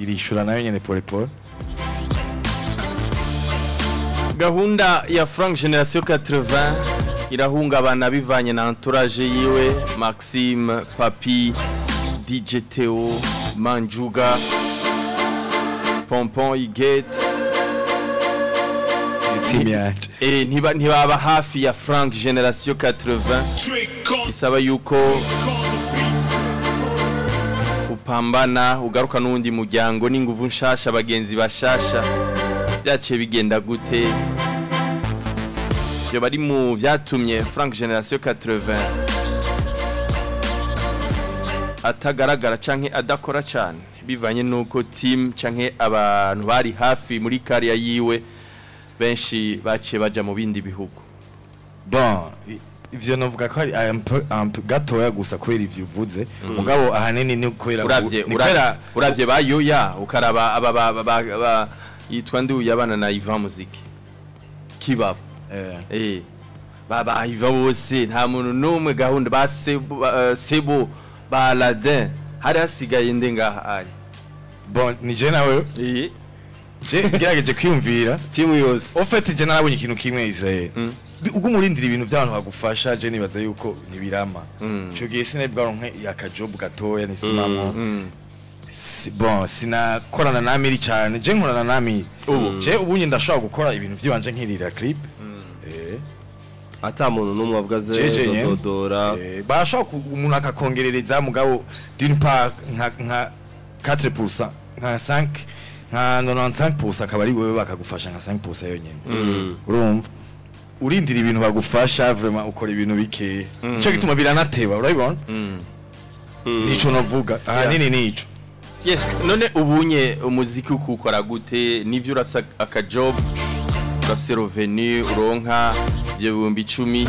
irishura na yo nyene pole pole gahunda ya frank generation 80 irahungabana bivanye na entourage yiwe maxime papi dj teo manjuga pompon igete team yacu Eh, ntiba- ntibaba hafi ya frank generation 80 bisaba yuko upambana ugaruka n'uwundi muryango n'inguvu nshasha abagenzi bashasha. Byaciye bigenda gute? Ibyo bari mu byatumye frank generation 80 atagaragara canke adakora cyane bivanye n'uko team canke abantu bari hafi muri kariya yiwe benshi baciye baja mu bindi bihugu. Bon ivyo novuga ko ari gatoya gusa kubera ivyo uvuze. Mugabo ahanini ni kubera uravye ni uravye- kubera uravye ba yoya ukaraba aba ba- ba- ba- ba- yitwa ndi uyabana na Ivan Muziki kibabo. Eh. Eh. Baba Ivan bose nta muntu n'umwe gahunda. Ba Sebo ba- eh, Aladdin. Hari hasigaye nde ngaha ari? Bon ni je nawe? Je gerageje kwiyumvira. Timu yose fait je narabonye ikintu kimwe Israel. Bi- ubwo umurindira ibintu by'abantu bagufasha je nibaza yuko ntibirama. Mm. ico gihe sinari bwaronke akajob gatoya nisumamo Mm, bon sinakorana na Amiri cyane je nkorana na Amiri Ubu. je ubunye ndashobora gukora ibintu by'iwanje nkirira clip. Eh. Ata muntu n'umwe avuga ze Jeje nyene. dodora Eh, barashobora umuntu akakongerereza mugabo d'une part nka nka 4% nka 5 nka 95% akaba ari wewe bakagufasha nka 5% yonyene Mm. urumva? Urindira ibintu bagufasha vraiment ukora ibintu bikeya nico gituma biranateba urabibona mm. nico navuga. Ahanini nico? Yes none ubunye umuziki ukukora gute nivyo urafise akajob urafise revenu uronka ibyo bihumbi icumi.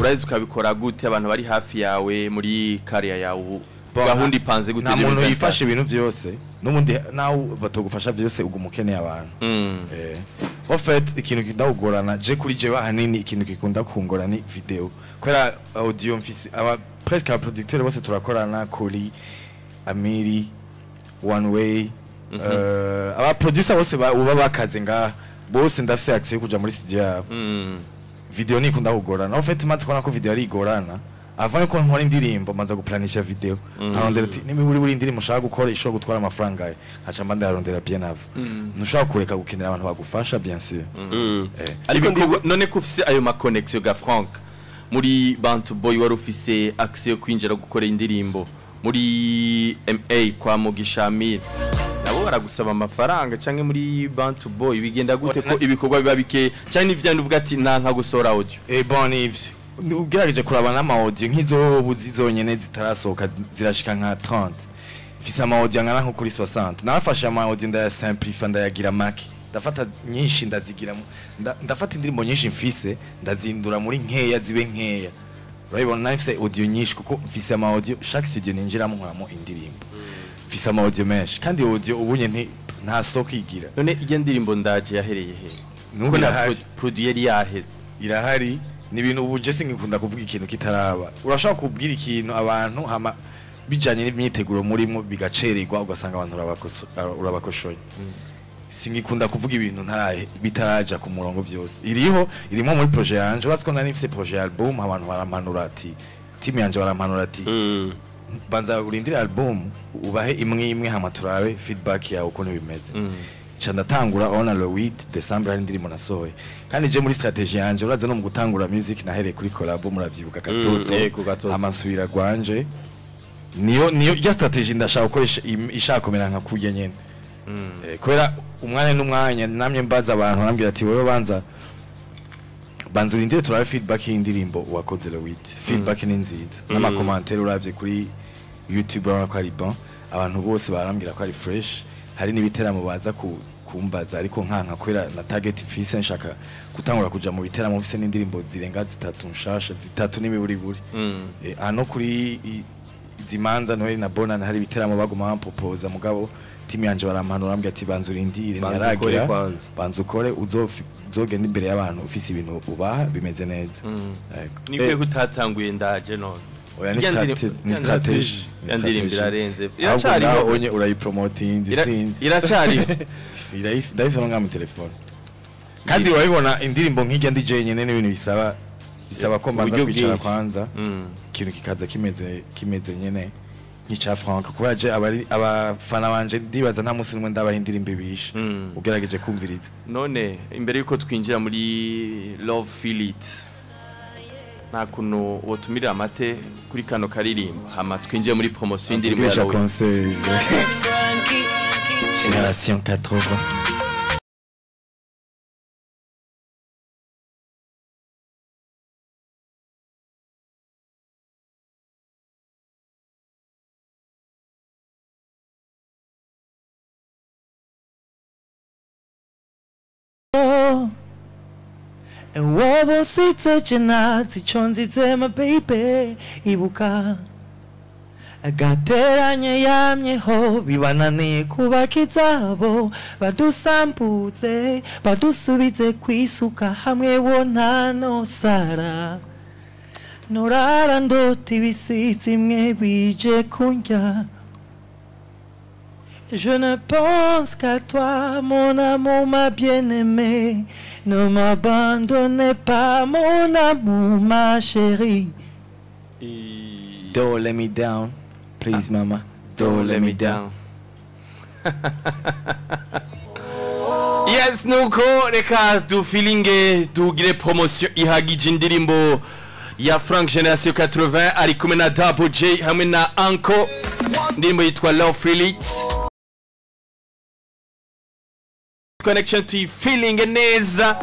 Uraheze ukabikora gute abantu bari hafi yawe muri kariya yawe gahunda nta- ipanze gute nta muntu 2024? yifasha ibintu byose. N'ubundi nawe batogufasha byose uguma ukeneye abantu Mm. Eh, fait ikintu kikunda kugorana je kuri je ahanini ikintu gikunda kungora ni video. Kubera audio mfise aba presque aba producteur bose turakorana kuri Amiri One Way eh, aba producer bose ba- uba bakaze ngaha bose ndafise access yo kuja muri studio yabo. Mm. video nikunda kugorana. Fait maze kubona ko video ari igorana. Avant ko nkora indirimbo maze guplanisha video. Arondera ati niba uri buri indirimbo ushaka gukora ishobora gutwara amafaranga yawe nkaca mba ndarondera bien avant ntushobora kureka gukenera abantu bagufasha bien sûr. Eh, ariko none ko ufise ayo ma connection ga Frank muri Bantu Boy wari ufise access yo kwinjira gukora indirimbo muri MA kwa Mugisha Amir. Nabo baragusaba amafaranga canke muri Bantu Boy bigenda gute ko ibikorwa biba bike canke n'ivyandi uvuga ati nta nka gusora audio. Eh bon ivyo ugerageje kuraba n'ama audio nk'izo buzi zonyene zitarasohoka zirashika nka 30 mfise ama audio angana nko kuri 60 nafashe ama audio ndayasimplify ndayagira make. Ndafata nyinshi ndazigira ndafata indirimbo nyinshi mfise ndazindura muri nkeya zibe nkeya. Urabibona? Nawe mfise audio nyinshi kuko mfise ama audio chaque studio ninjiramo nkoramo indirimbo. Mfise ama audio menshi. Kandi audio ubunye nta soko igira. None iyo ndirimbo ndaje yahereye he? Nubu ko na produit yari yaheze. Irahari. Ni ibintu ubu je singikunda kuvuga ikintu kitaraba. Urashobora kubwira ikintu abantu hama bijanye n'imyiteguro murimo bigacererwa ugasanga abantu urabakoshoye singikunda kuvuga ibintu bitaraja ku murongo vyose. Iriho irimo muri projet yanje uratse ko nari mfise projet album abantu barampanura ati team yanje barampanura ati banza urindire album ubahe imwe imwe hama turabe feedback yawe ukuntu bimeze. Ca ndatangura ona le 8 December hari indirimbo nasohoye. Kandi je muri strategie yanje uraza no mu gutangura music nahereye kuri collab muravyibuka gatoto yego, Gatoto. amasubira gwanje niyo niyo ya strategie ndashaka gukoresha ishaka kumera nka kurya nyene. Eh, kubera umwanya n'umwanya namye mbaza abantu nambwira ati wowe banza banza urindire turabe feedback y'indirimbo wakoze le 8 feedback ni nziza. N'amakomantere uravye kuri youtube urabona ko ari bon. Abantu bose barambwira ko ari fresh. Hari n'ibiteramo baza ku kumbaza ariko nkanka kubera na target mfise nshaka gutangura kuja mu biteramo mfise n'indirimbo zirenga zitatu nshasha zitatu n'imiburiburi. Eh, hano kuri i- izi manza noheli na bonani hari ibiteramo baguma bampopoza mugabo timu yanje barampanura bambwira ati banza urindire kwanza. banza ukore uzogenda imbere y'abantu ufise ibintu ubaha bimeze neza. Yego. nikwiye kutatanguye ndaje none. Oya ni strategy irya ndirimbo irarenze. Nawe onye urayipromotinze Ira- sinzi iracariho Irayif- ndayifise no ngaha mu telefone. Kandi urabibona indirimbo nk'ijya ndi jenyine n'ibintu bisaba bisaba ko mbanza kwicara kwanza. Mm. ikintu kikaza kimeze kimeze nyene nk'ica Frank kubera je abafana banje ndibaza nta musi numwe ndabaha indirimbo ibishe. Mm. ugerageje kumviriza. None imbere yuko twinjira muri love feel it nta kuntu wotumirira amate kuri kano karirimbo. Hama twinjiye muri promotion y'indirimbo ya Rawe Génération 80 wowe usitse jenatsi conzize ma baby ibuka. Agateranye yamyeho bibananiye kubaka izabo badusambutse badusubize kwisuka hamwe bo nta nosara norara ndota ibisitsi imwe bije kundya Je ne pense qu'à toi, mon amour, ma bien-aimée. Ne m'abandonnez pas, mon amour, ma chérie. Don't let me down please mama. Don't let me down. Yes nuko reka dufilinge tugire promotion ihagije indirimbo ya Frank Generation 80 ari kumwe na Double J hamwe na Anko. Indirimbo yitwa Love Feel connection to feeling neza.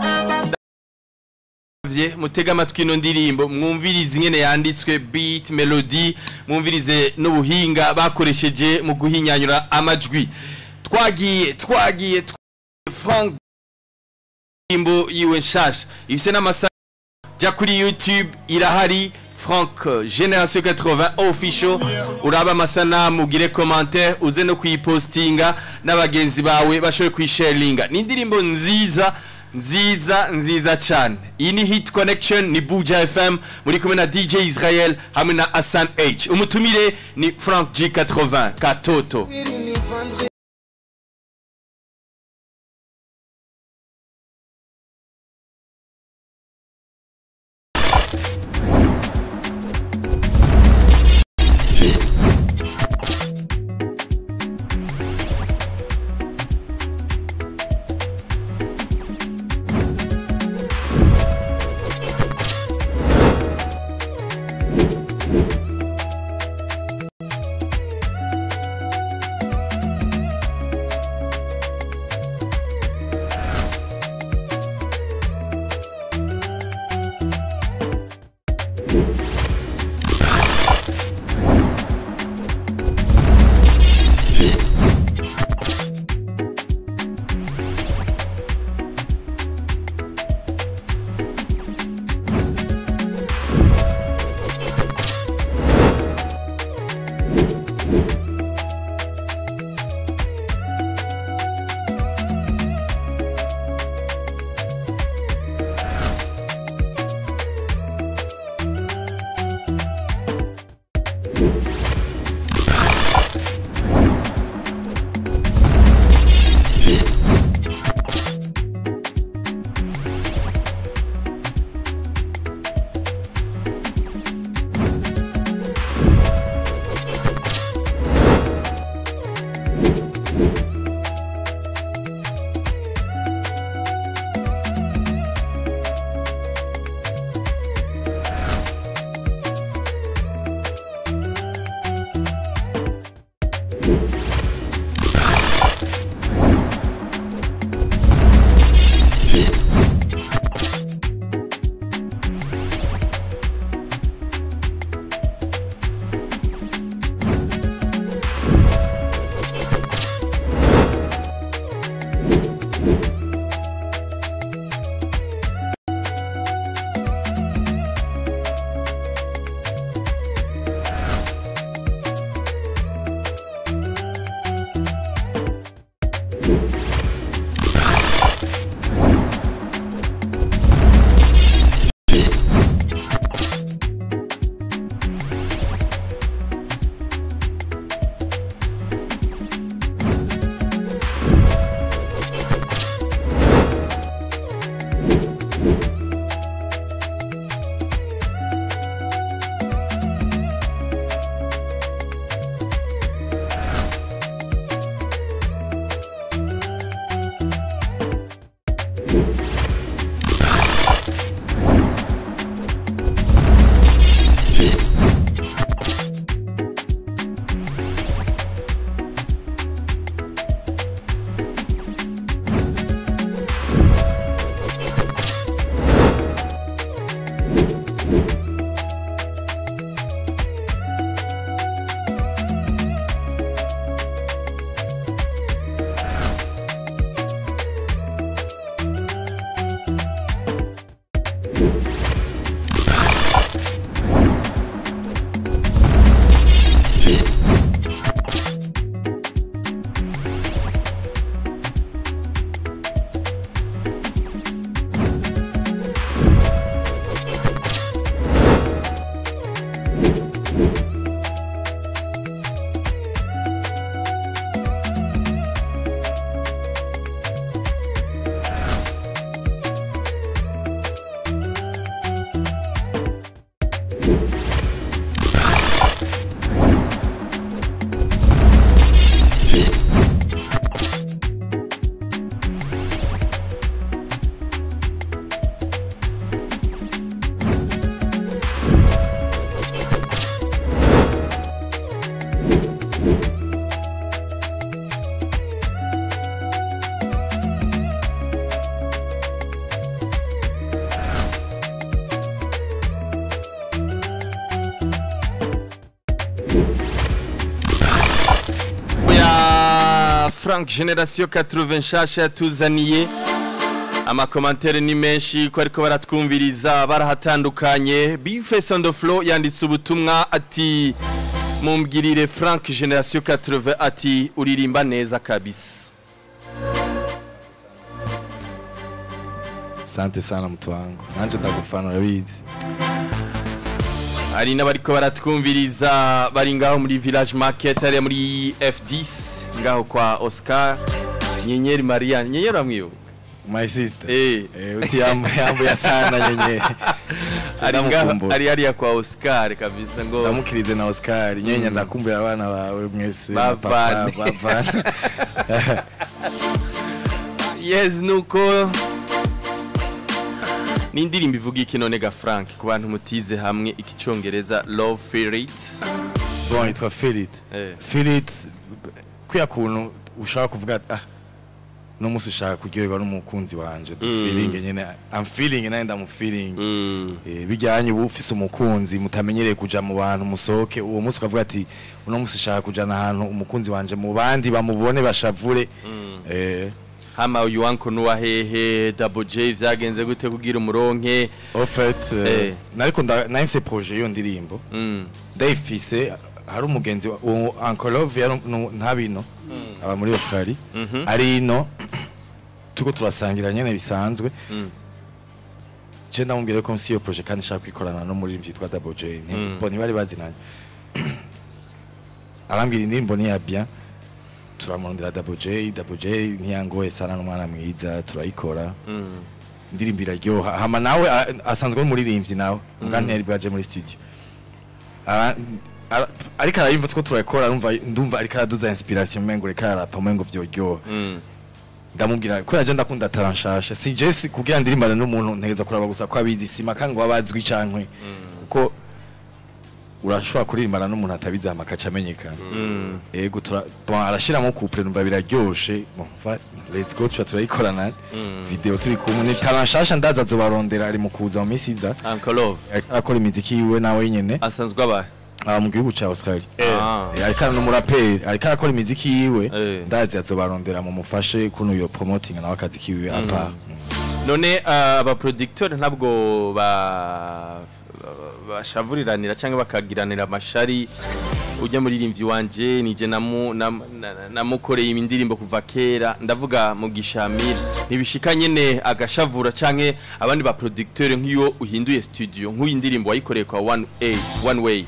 Mutega amatwi ino ndirimbo. Mwumvirize ingene yanditswe beat melody mwumvirize n'ubuhinga bakoresheje mu guhinyanyura amajwi. Twagiye twagiye Frank indirimbo yiwe nshasha. Ifise n'amasaha. Jya kuri youtube irahari. Frank generation 80 official. Uraba amasanamu ugire commentaire uze no kuyipostinga n'abagenzi bawe bashoboye kuyisharinga. Ni indirimbo nziza nziza nziza cyane. Iyi ni hit connection ni buja fm muri kumwe na dj israel hamwe na asan h. Umutumire ni frank g 80 katoto. Frank generation 80 nshasha yatuzaniye amakomantere ni menshi ko ariko baratwumviriza barahatandukanye the floor yanditse ubutumwa ati mumbwirire frank generation 80 ati uririmba neza kabisa Asante sana mtu wangu. Nanje ndagufana urabizi. Hari n'abariko baratwumviriza bari ngaho muri village market ari muri F10 ngaho kwa Oscar Nyenyeri Maria Nyenyeri amwibuka My sister. eh Eh uti yambo yambo ya sana nyenyeri ari ngaho ari ari kwa Oscar kabisa ngo Ndamukirize na Oscar. Nyenye ndakumbuye abana bawe mwese. na papa, Bavane. Bavane. yes nuko ni indirimbo ivuga iki none ga Frank? Ku bantu mutize hamwe ikicongereza love feel it. Bon, itwa Feel It. eh. Feel It kuya kuntu ushaka kuvuga ati, ah no musi ushaka kuryoherwa n'umukunzi wanje. Du Mm. feeling nyene I'm feeling naye ndamu feeling. Mm. Eh, bijyanye uba ufise umukunzi mutamenyereye kuja mu bantu musohoke uwo munsi ukavuga ati uno munsi ushaka kujana ahantu umukunzi wanje mu bandi bamubone bashavure. Eh hama uyu wanko nuwa hehe double J vyagenze gute kugira umuronke en fait Eh. nariko nda- nari mfise projet yo ndirimbo mm. ndayifise hari umugenzi wa- uwo Uncle Love yari ntabino aba muri Australia Mhm. ari ino tuko turasangira nyene bisanzwe Mm. je ndamubwira ko mfise iyo projet kandi nshaka kwikorana no muri vyitwa Double J Mm. Bo ntibari bazinanye arambwira indirimbo ni ya bien turamurondera Double J Double J ntiyangoye sana n'umwana mwiza turayikora Mm. indirimbo iraryoha hama nawe asanzwe ari umuririmbyi nawe ubwa ntiyari bwaje muri studio. Ariko arayumva two turayikora ndumva ariko araduza inspiration umengo reka arapa umengo vyoryoha Mm. ndamubwira ko yaje ndakunda taranshasha si Jesse kugira ndirimbane n'umuntu ntegeza kuraba gusa ko abizi sima kandi ngo abazwi cankwe kuko urashobora kuririmbana n'umuntu atabizi hama akaca amenyekana Mm. ego tura bon arashiramo couple numva biraryoshe. Let's go tuba turayikorana. Mm. video turi kumwe. Ni taranshasha ndaza zobarondera ari mu kuza mu minsi iza. Arakora imiziki yiwe nawe nyene asanzwe abahe aba mu gihugu ca Australia. Ah. Eh, ariko ari n'umuraperi ariko arakora imiziki yiwe. Eh. ndazi azobarondera mu mufashe kuno yo promoting nawe akazi kiwe apa. None uh, aba producteur ntabwo ba bashavuriranira cyangwa bakagiranira amashari. Ujya muri rimvyi wanje nije namu nam- na- namukoreye indirimbo kuva kera. Ndavuga mu gishamira ntibishika nyene agashavura canke abandi ba producteur nk'iyo uhinduye studio nk'uyu ndirimbo wayikoreye kwa one a one way.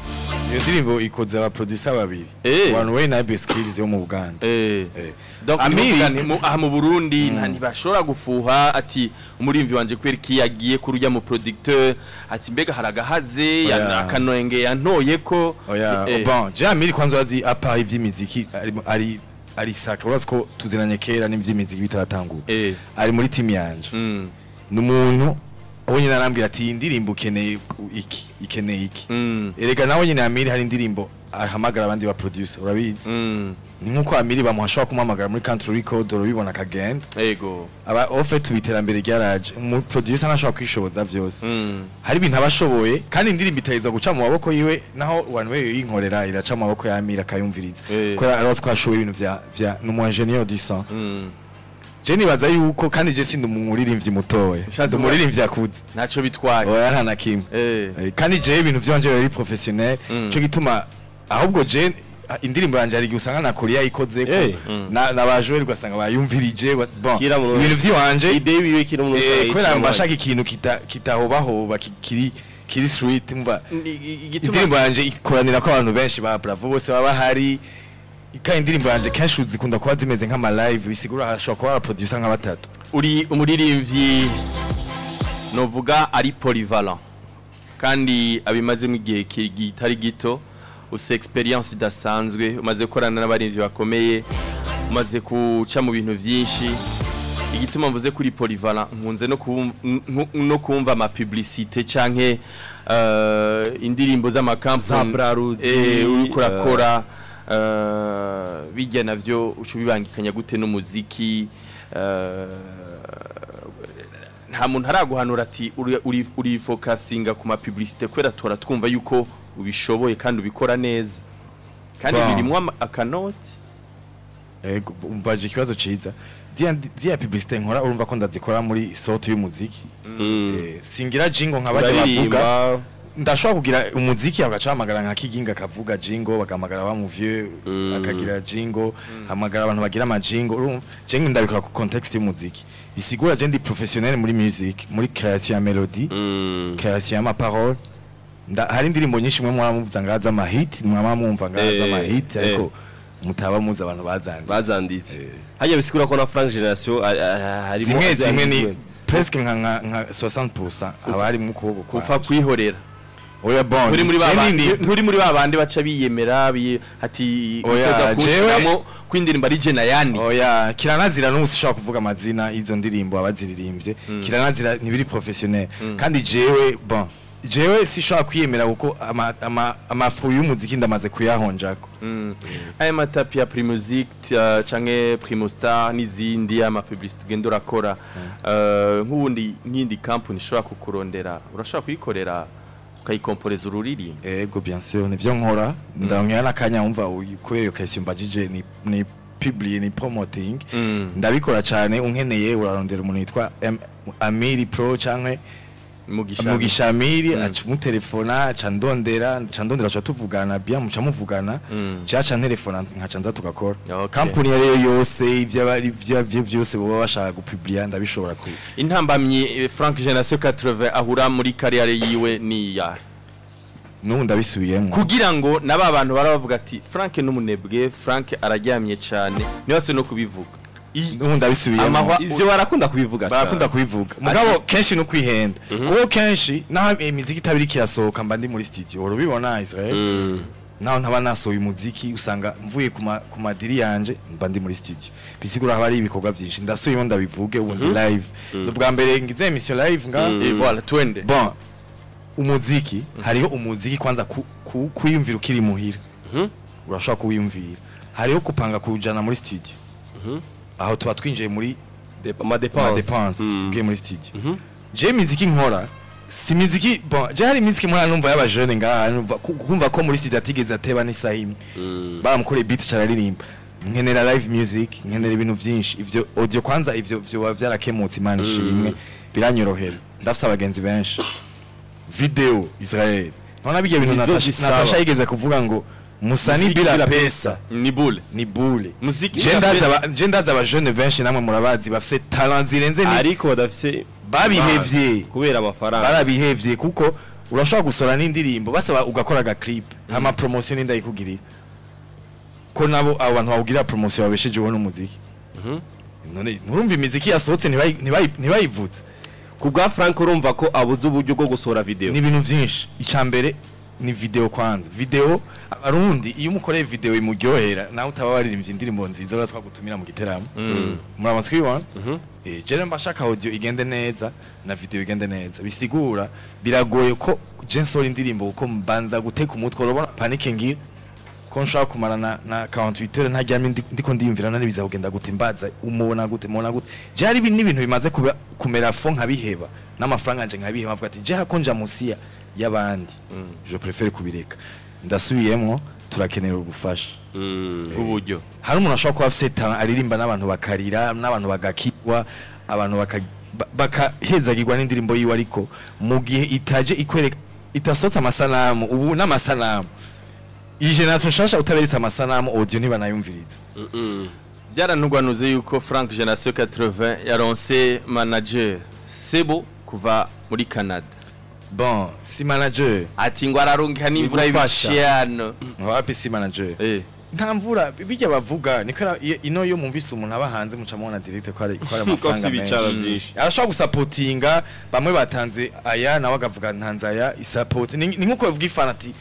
Iyo ndirimbo ikoze aba producer babiri. Eh. one way na Best Skills yo mu Buganda. Aha mu Burundi nta ntibashobora gufuha. Ati umurimvi wanje kweri ki yagiye kuri urya mu producteur? Ati mbega haragahaze akanwenge yantoye ko. Eh, bon. Jamil kwanza wazi apa ivy'imiziki ari ari saka. Urazi ko tuzinanye kera n'ivy'imiziki bitaratangura eh. Ari muri team yanje. Mm numuntu abo nyine arambwira ati iyi ndirimbo ukeneye iki? Ikeneye iki? Mm erega nawe nyine Amiri hari indirimbo ahamagara abandi ba producer urabizi mm. Ni nk'uko Amiri bamuhashobora kumuhamagara muri country record urabibona akagenda ego aba ofet iterambere ryaraje umu producer ntashobora kwishoboza vyose mm. Hari ibintu abashoboye kandi indirimbo itaheza guca mu maboko yiwe naho one way yinkorera iraca mu maboko ya Amiri akayumviriza. Eh. ko arazi ko ashoboye ibintu vya vya numu ingénieur du son. Mm. Je nibaza yuko kandi je sindi umuririmbyi mutoya. Ndi umuririmbyi akuze ntaco bitwaye. Oya nta na kimwe eh. Eh, kandi je ibintu vyanje bari professionnel. Mm. cyo gituma ahubwo je indirimbo yanje hari usanga na Korea ikoze ko na na bajwe ugasanga bayumvirije bon ibintu vy'iwanje ide wiwe kiri mu eh, kubera mbashaka ikintu kita kitahobahoba ki- kiri mva igituma indirimbo yanje ikoranira ko abantu benshi ba Bravo bose baba hari kandi indirimbo yanje kenshi zikunda kuba zimeze nk'ama live bisigura hashobora kuba producer nka batatu. Uri umuririmbyi novuga ari polyvalent. Kandi abimazemo igihe ki- kitari gito. Ufite experience idasanzwe. Umaze gukorana n'abaririmbyi bakomeye. Umaze guca mu bintu byinshi. Igituma mvuze kuri polyvalent nkunze no kumva, no kumva ama publicité canke uh, indirimbo z'amakampani eh, eh, urakora uh, bijya navyo uca ubibangikanya gute n'umuziki nta muntu araguhanura ati uri- uri uri focusinga ku ma publicité kwera tora twumva yuko ubishoboye kandi ubikora neza. Kandi ama- akanoti. Ego umbaje ikibazo ciza. Ziya ziya publicité nkora urumva ko ndazikora muri sorte y'umuziki? Eh, singira jingo nk'abajya bavuga uraririmba. ndashobora kugira umuziki bagaca hamagara nka kiginga akavuga jingo bagahamagara ba mu vieux akagira jingo hamagara abantu bagira amajingo. Urumva je ngi ndabikora ku context y'umuziki. Bisigura je ndi professionnel muri music muri création ya melody création y'amaparole nda hari indirimbo nyinshi mwe mwaramuvuza ngaza ama hit mwaba mwumva ngaza Eh, ama hit eh. ariko mutaba muzi abantu bazandi bazanditse. Hajya bisigura ko na Frank Generation ari- ari- harimo zimwe zimwe ni presque nka nka nka 60% abari mu kuboko kwa upfa kwihorera. Oya bon muri je babandi nturi muri babandi baca biyemera bi- ati Oya, jewe- kwindirimba ari je na yani oya kiranazira n'ubu ushobora kuvuga amazina y'izo ndirimbo abaziririmbye kiranazira ntibiri professionnel. Kandi jewe bon jewe sishobora kwiyemera kuko ama- ama- amafu y'umuziki ndamaze kuyahonjako. Aya matapi ya primusic canke primustar n'izindi ama publicité ugenda urakora. Uh, nk'ubundi nk'indi company ishobora kukurondera urashobora kuyikorera ukayikomporeza ururirimbo ego bien sûr nivyo nkora. Ndongera n'akanya wumva kubera iyo question mbajije ni publier ni promoting. Mm. ndabikora cyane unkeneye urarondera umuntu yitwa M- Amiri Pro canke mugisha mugisha Amiri. Mm. aca aca ndondera aca ndondera aca tuvugana bien muca muvugana. Mm. caca ntelefona nkaca nza tugakora. Kampuni iyo ariyo yose ibyo byose baba bashaka gupublier ndabishobora ku intambamyi eh, Frank Generation 80 ahura muri kariyare yiwe ni ya? N'ubu ndabisubiyemo. Kugira ngo naba bantu barabavuga ati Frank n'umunebwe Frank araryamye cyane. Niwase no kubivuga. Ivyo barakunda kubivuga barakunda kubivuga. Mugabo kenshi no kwihenda kuko kenshi naho imiziki itabiri kirasohoka mba ndi muri studio. Urubibona Israel? Naho ntaba nasohoye umuziki usanga mvuye ku ma- ku madiri yanje mba ndi muri studio. Bisigura haba hari ibikorwa byinshi ndasubiyemo ndabivuge ubu ndi live. Ni ubwa mbere ngize emission live nga Eh, voilà twende. Bon umuziki hariho umuziki kwanza ku- ku- kwiyumvira ukiri muhira. Urashobora kuwiyumvira. Hariho kupanga kujana muri studio. Aho tuba twinjiye muri Dep- ama ma dépense dépense Mm. ugiye muri studio. Je miziki nkora. Si miziki bon je hari miziki nkora numva y'aba jeune ngaha kumva ko muri studio atigeze ateba n'isaha imwe. Baramukore beat cararirimba nkenera live music nkenera ibintu byinshi ivyo audio kwanza ivyo vyo biba vyarakemutse imana ishimwe. Biranyorohera. Ndafise abagenzi benshi. Video Israel. Nona bigiye bintu. Natasha yigeze kuvuga ngo musani bila pesa. ni bule. Ni bule. Muziki je ndaza aba- je ndaza aba jeune benshi namwe murabazi bafise talent zirenze ni ariko badafise babihevye. kubera amafaranga. Barabihevye kuko urashobora gusora n'indirimbo basaba ugakora aga clip ama promotion ndayikugirira. Ko nabo abo bantu bawugira promotion babesheje ubona umuziki. None nturumva imiziki yasohotse ntibayi- ntibayi- ntibayivuze ku bwa Frank urumva ko abuze uburyo bwo gusohora video. Ni ibintu byinshi icya mbere ni video kwanza. Video abarundi iyo umukoreye video imuryohera nawe utaba waririmbye indirimbo nziza uraswa gutumira mu giteramo. Muramaze kubibona eh je mba shaka audio igende neza na video igende neza. Bisigura biragoye ko je nsora indirimbo kuko mbanza guteka umutwe urabona? Panique ngira ko nshaka kumara na, na 48 heures ntaryamye ndi- ndiko ndiyumvira none bizagenda gute mbaza umubona gute mubona gute. Je hari ibintu bimaze kumera fo nkabiheba n'amafaranga nje nkabiheba avuga ati je hakonja musiya y'abandi. Je préfère kubireka. Ndasubiyemo turakenera ubufasha. Uburyo? Hari umuntu ashobora kuba afite aririmba n'abantu bakarira n'abantu bagakirwa abantu baka- ba- bakahezagirwa n'indirimbo yiwe ariko mu gihe itaje ikwereka itasohotse amasanamu ubu n'amasanamu. Iyi generation nshasha utaberetse amasanamu audio ntibanayumviriza byaranugwanuze yuko Frank Generation 80 yaronse manager Sebo kuva muri Canada. Bon si manager ati ngo ararunga n'imvura Igufasha. y'ibishano wapi si manager? Eh. Nta mvura bijya bavuga niko iyo- ino yo mumvise umuntu aba hanze muca mubona direct ko ari amafaranga menshi. arashobora gusapotinga bamwe batanze aya nawe agavuga ntanze aya isapoti ni nk'uko bavuga ifana ati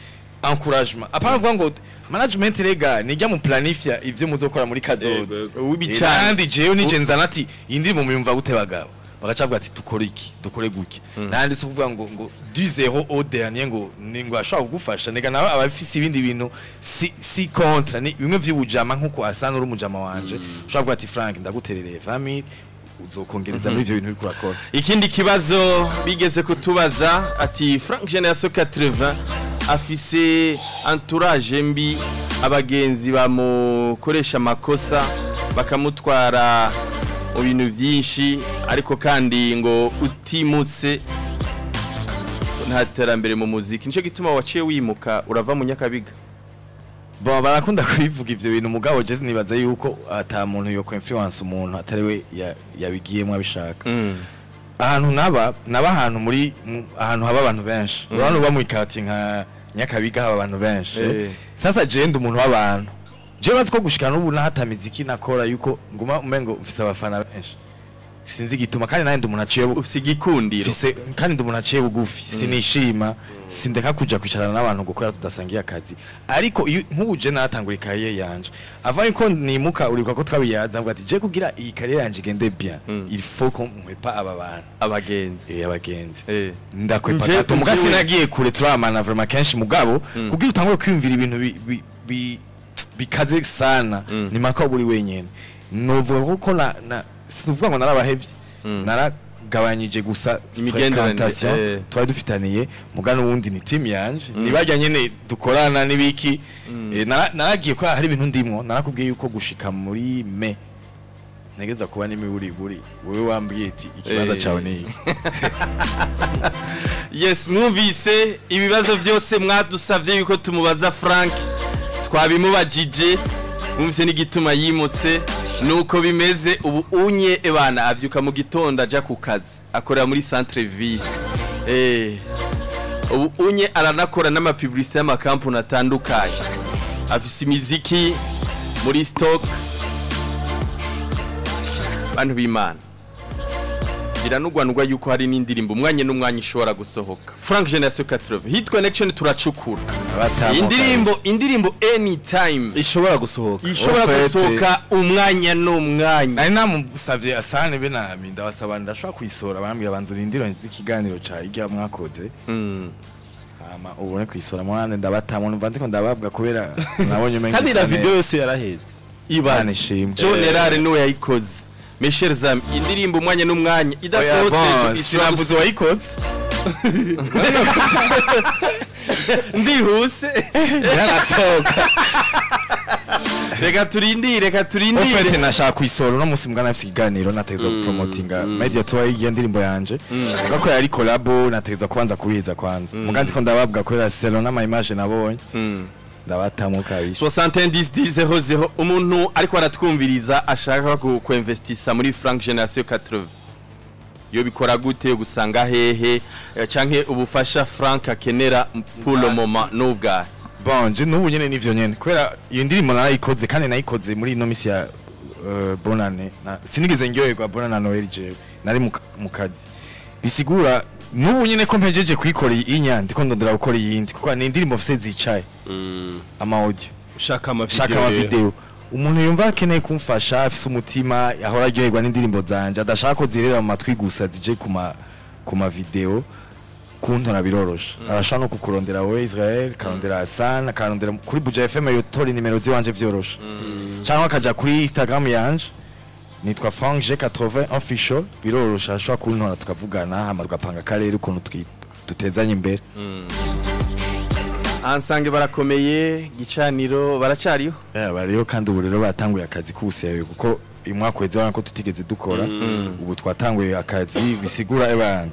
encouragement. Apana kuvuga ngo management rega nijya mu planifya ivyo muzokora muri kazoza. W'ibicano kandi jewe nije nzana ati iyi ndirimbo muyumva gute bagabo? Bagaca bavuga ati dukore iki? Dukore gutya? Nandi si ukuvuga ngo ngo du zero au dernier ngo ni ngo ashobora kugufasha. Nega nawe aba afise ibindi bintu si si contre ni bimwe vy'ubujama nk'uko asana uri umujama wanje. Ushobora kuvuga ati Frank ndaguterereye 20000 uzokongereza muri ivyo bintu uriko urakora. Ikindi kibazo bigeze kutubaza ati Frank Generation 80 afise entourage mbi abagenzi bamukoresha amakosa bakamutwara mu bintu byinshi ariko kandi ngo utimutse nta terambere mu muziki ni cyo gituma waciye wimuka urava mu nyakabiga Bo barakunda kubivuga ivyo bintu mugabo je nibaza yuko ata muntu yo influence umuntu atari we ya- yabigiyemo abishaka. Ahantu naba naba ahantu muri mu- ahantu haba abantu benshi. Mm. Urabona uba mu ikati nka Nyakabiga haba abantu benshi. Eh. Sasa je ndi umuntu w'abantu. Je bazi ko gushika n'ubu nahata miziki nakora yuko nguma umengo mfise abafana benshi. Sinzi igituma kandi nanje ndi umuntu aciye ufise igikundiro. Kandi ndi umuntu aciye bugufi sinishima. Sindeka kuja kwicarana n'abantu ngo kubera tudasangiye akazi. Ariko nk'ubu je natangura ikariye yanje. Avant yuko nimuka uribuka ko twabiyaza mvuga ati je kugira iyi kariye yanje igende bien. Il faut ko nkwepa aba bantu. Abagenzi. Eh abagenzi. Eh. Ndakwepa gato muga njewe- sinagiye kure turamana vraiment kenshi. Mugabo Mm. kugira utangure kwiyumvira ibintu bi- bi- bi- bikaze sana. Ni maka buri wenyene. Novuga ko na na sinuvuga ngo narabahevye. Naragabanyije gusa Imigenderanire, eh. twari dufitaniye. Muga n'ubundi ni team yanje. Mm. nibajya nyene dukorana n'ibiki. Eh, nara- naragiye ko hari ibintu ndimwo. Narakubwiye yuko gushika muri me. Negeza kuba n'imiburi buri. Wewe wambwiye ati ikibazo Eh. cawe ni iki?" yes mwumvise ibibazo byose mwadusabye yuko tumubaza frank. Twabimubajije mwumvise n'igituma yimutse nuko bimeze ubu unye ebana abyuka mu gitondo ajya ku kazi akorera muri centre ville. Eh ubu unye aranakora n'amapibulisite y'amakampuni atandukanye afise imiziki muri stock bantu b'imana. Biranugwanugwa yuko hari n'indirimbo umwanya n'umwanya ishobora gusohoka. Frank generation 80 hit connection turacukura. Indirimbo indirimbo anytime ishobora gusohoka. ishobora gusohoka umwanya n'umwanya. Nari namusavye asane be nami ndabasaba ndashobora kuyisora. Barambwira banza urindiro z'ikiganiro ca irya mwakoze. Hama ubone kuyisora mwana ndabatamwe numva ndiko ndababwa kubera nabonye umenga kandi na video yose yarahetse. Imana ibaze ishimwe. general ni we yayikoze. Michel Zam indirimbo umwanya n'umwanya Oya, idasohotse sinavuze wayikoze ndihuse. Yarasohoka reka turindire reka turindire. Nashaka kuyisora uno munsi mbwa nafise ikiganiro nategeza gupromotinga media tour y'iyo ndirimbo yanje. Vuga ko yari collabo nategeza kubanza kubihiza kwanza. Muga ndiko ndababwa kubera selo n'ama image nabonye. Ndabatamwe kabisa. 71 umuntu ariko aratwumviriza ashaka ku- kuinvestisa muri frank generation 80 yo bikora gute gusanga hehe eh, canke ubufasha frank akenera pour le moment n'ubwahe. Bon je n'ubu nyene nivyo nyene. Kubera iyo ndirimbo narayikoze kandi nayikoze muri ino misi ya uh, bonane na, sinigeze ndyoherwa bonane na noel jewe. Nari mu kazi. Bisigura n'ubu nyene ko mpejeje kuyikora inya ndiko ndondera gukora iyindi kuko ni indirimbo mfise zicaye. Ama audio ushaka ama shaka video umuntu yumva akeneye kumfasha afise umutima ahora aryoherwa n'indirimbo zanje adashaka ko zirera mu matwi gusa zije ku ma ku ma video kuntora biroroshe arashaka no kukurondera wowe Israel karondera Hassan karondera kuri Buja FM yotora nimero ziwanje vyoroshe. Cyangwa akaja kuri Instagram yanje nitwa Frank G80 official. Biroroshe ashobora kuntora tukavugana hama tugapanga karere ukuntu dutezanye imbere. Ansange barakomeye gicaniro baracariho Yeah, bariyo kandi ubu rero batanguye akazi k'ubusewe kuko uyu mwaka uheze urabona ko tutigeze dukora ubu twatanguye akazi bisigura ebana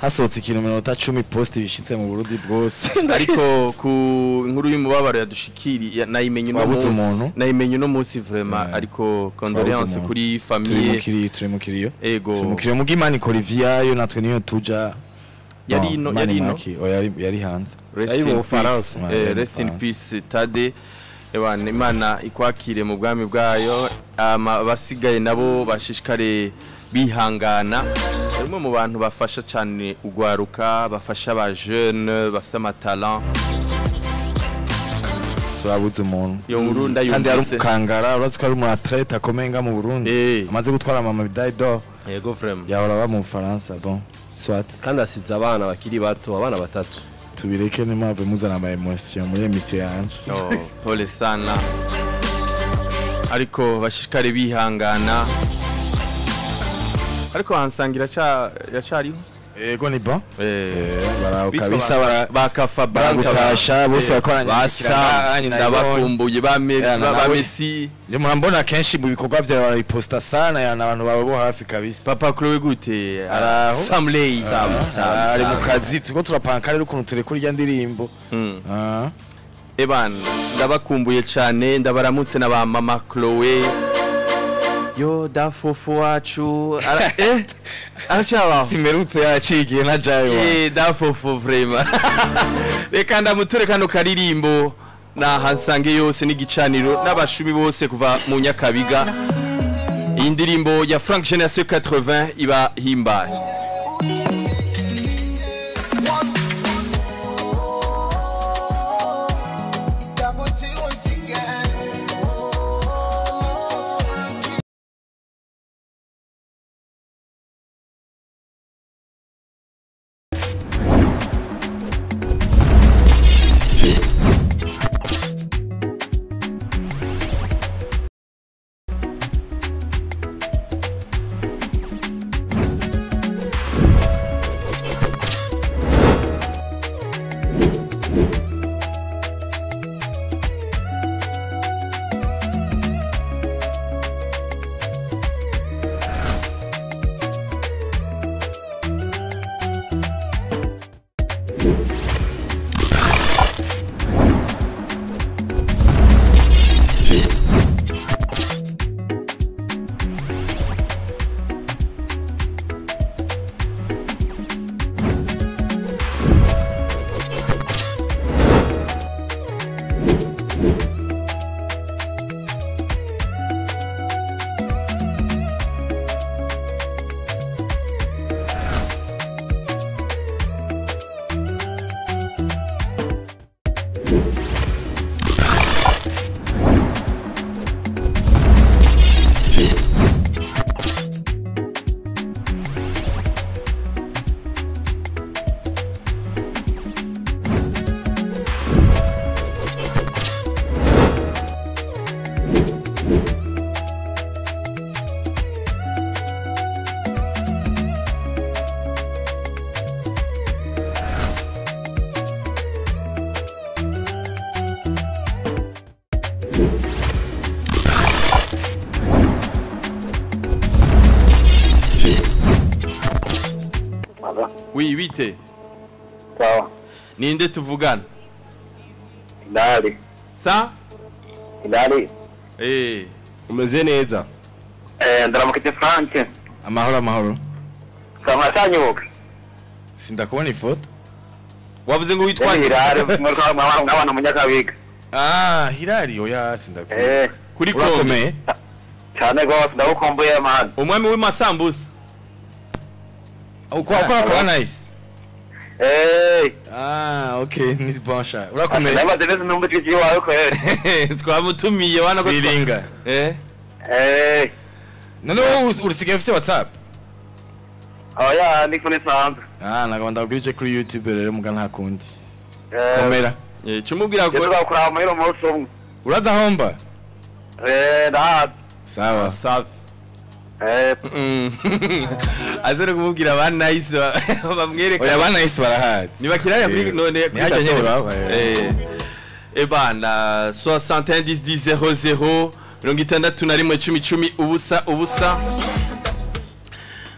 hasohotse ikintu minota cumi posti bishitse mu Burundi bwose. Ariko ku nkuru y'umubabaro yadushikiri ya- nayimenye uno munsi. nayimenye uno munsi vraiment Yeah. ariko condoléance kuri famille. Turi mu kiriyo ego. Turi mu kiriyo mu Imana ikora ivyayo natwe niyo tuja. Yari No, ino- yari ino? Oya, yari hanze. Rest in peace. Eh, peace tade. Imana ikwakire mu bwami bwayo. Abasigaye nabo bashishikare bihangana. Umwe mu bantu bafasha cyane ugwaruka bafasha aba jeune bafite amatalent. Turabuze umuntu. Iyo nkuru kandi yari ndayumvise umukangara urazi ko ari umu athlete akomeye nga mu Burundi. Eh. amaze gutwara ama medaille d'or yego vraiment yahora aba mu Bufaransa bon. Soit. Kandi asize abana bakiri bato abana batatu. Tubireke n'impamvu muzana ama emotion muri emisiyo yanje. Oh, pole sana. Ariko bashishikare bihangana. Ariko hansangira iracariho Ego ni bon. Eh, bara bitwa kabisa ba- bara bakafa baragutasha bose bakoranye. basa ndabakumbuye ba nawe- Messi. Ndio murambona kenshi mu bikorwa vyawe barabiposta sana yana abantu bawe bo hafi kabisa. Papa Chloe gute? Araho. Samley Sam, Sam, ari mu kazi. Turiko turapanga rero ukuntu turekura irya ndirimbo. Ah. Eban ndabakumbuye cyane ndabaramutse na ba mama Chloe. Yo dafofu wacu eh? Aracyabaho Simerutse yacigiye na Jayo. eh dafofu vraiment reka ndamuture kano karirimbo. Nahasange yose n'igicaniro. N'abashumi bose kuva mu nyakabiga. Iyi ndirimbo ya Frank Generation 80 iba himbaye. Ninde tuvugana? Hilali. Sa? Hilali. Eh. Umeze neza. Eh, ndaramukije Frank. Amahoro amahoro. Sama cyanyuka. Sindakubona ifoto. Wavuze ngo witwa mwaka mwana munyakabiga. Ah, Hilali oya sindakubona. Eh, kuri Urakomeye? cyane gose ndagukumbuye man. Umwami w'amasambusa. Uko uko akora nice. Eh. Ah, okay, ni bon sha. Urakomeye? Ndamaze neza numva ijwi wawe kwere. Twamutumiye wana ko Feelinga. Eh. Eh. None urisigaye ufite WhatsApp? Oya, ni kuri sanze. Ah, nagomba ndagurije kuri YouTube rero muga nta kundi. Komera. Eh, cumubwira ko tuzakura mu munsi umwe. Uraza homba? Eh, ndahazi. Sawa. Sawa. Eh. Azere kumubwira ba ba- bamwereka. Oya ba nice barahazi. Niba kiraya kuri Eh, none hajya nyene baba. Eh. Eba na 61 10 00 mirongo itandatu na rimwe cumi cumi ubusa ubusa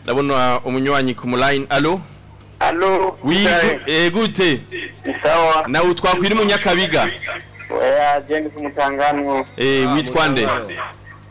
ndabona umunywanyi ku muline alo Alo. wi eh, gute Sawa. nawe twakwira umunyakabiga Oya, jendi kumutangano. eh witwa nde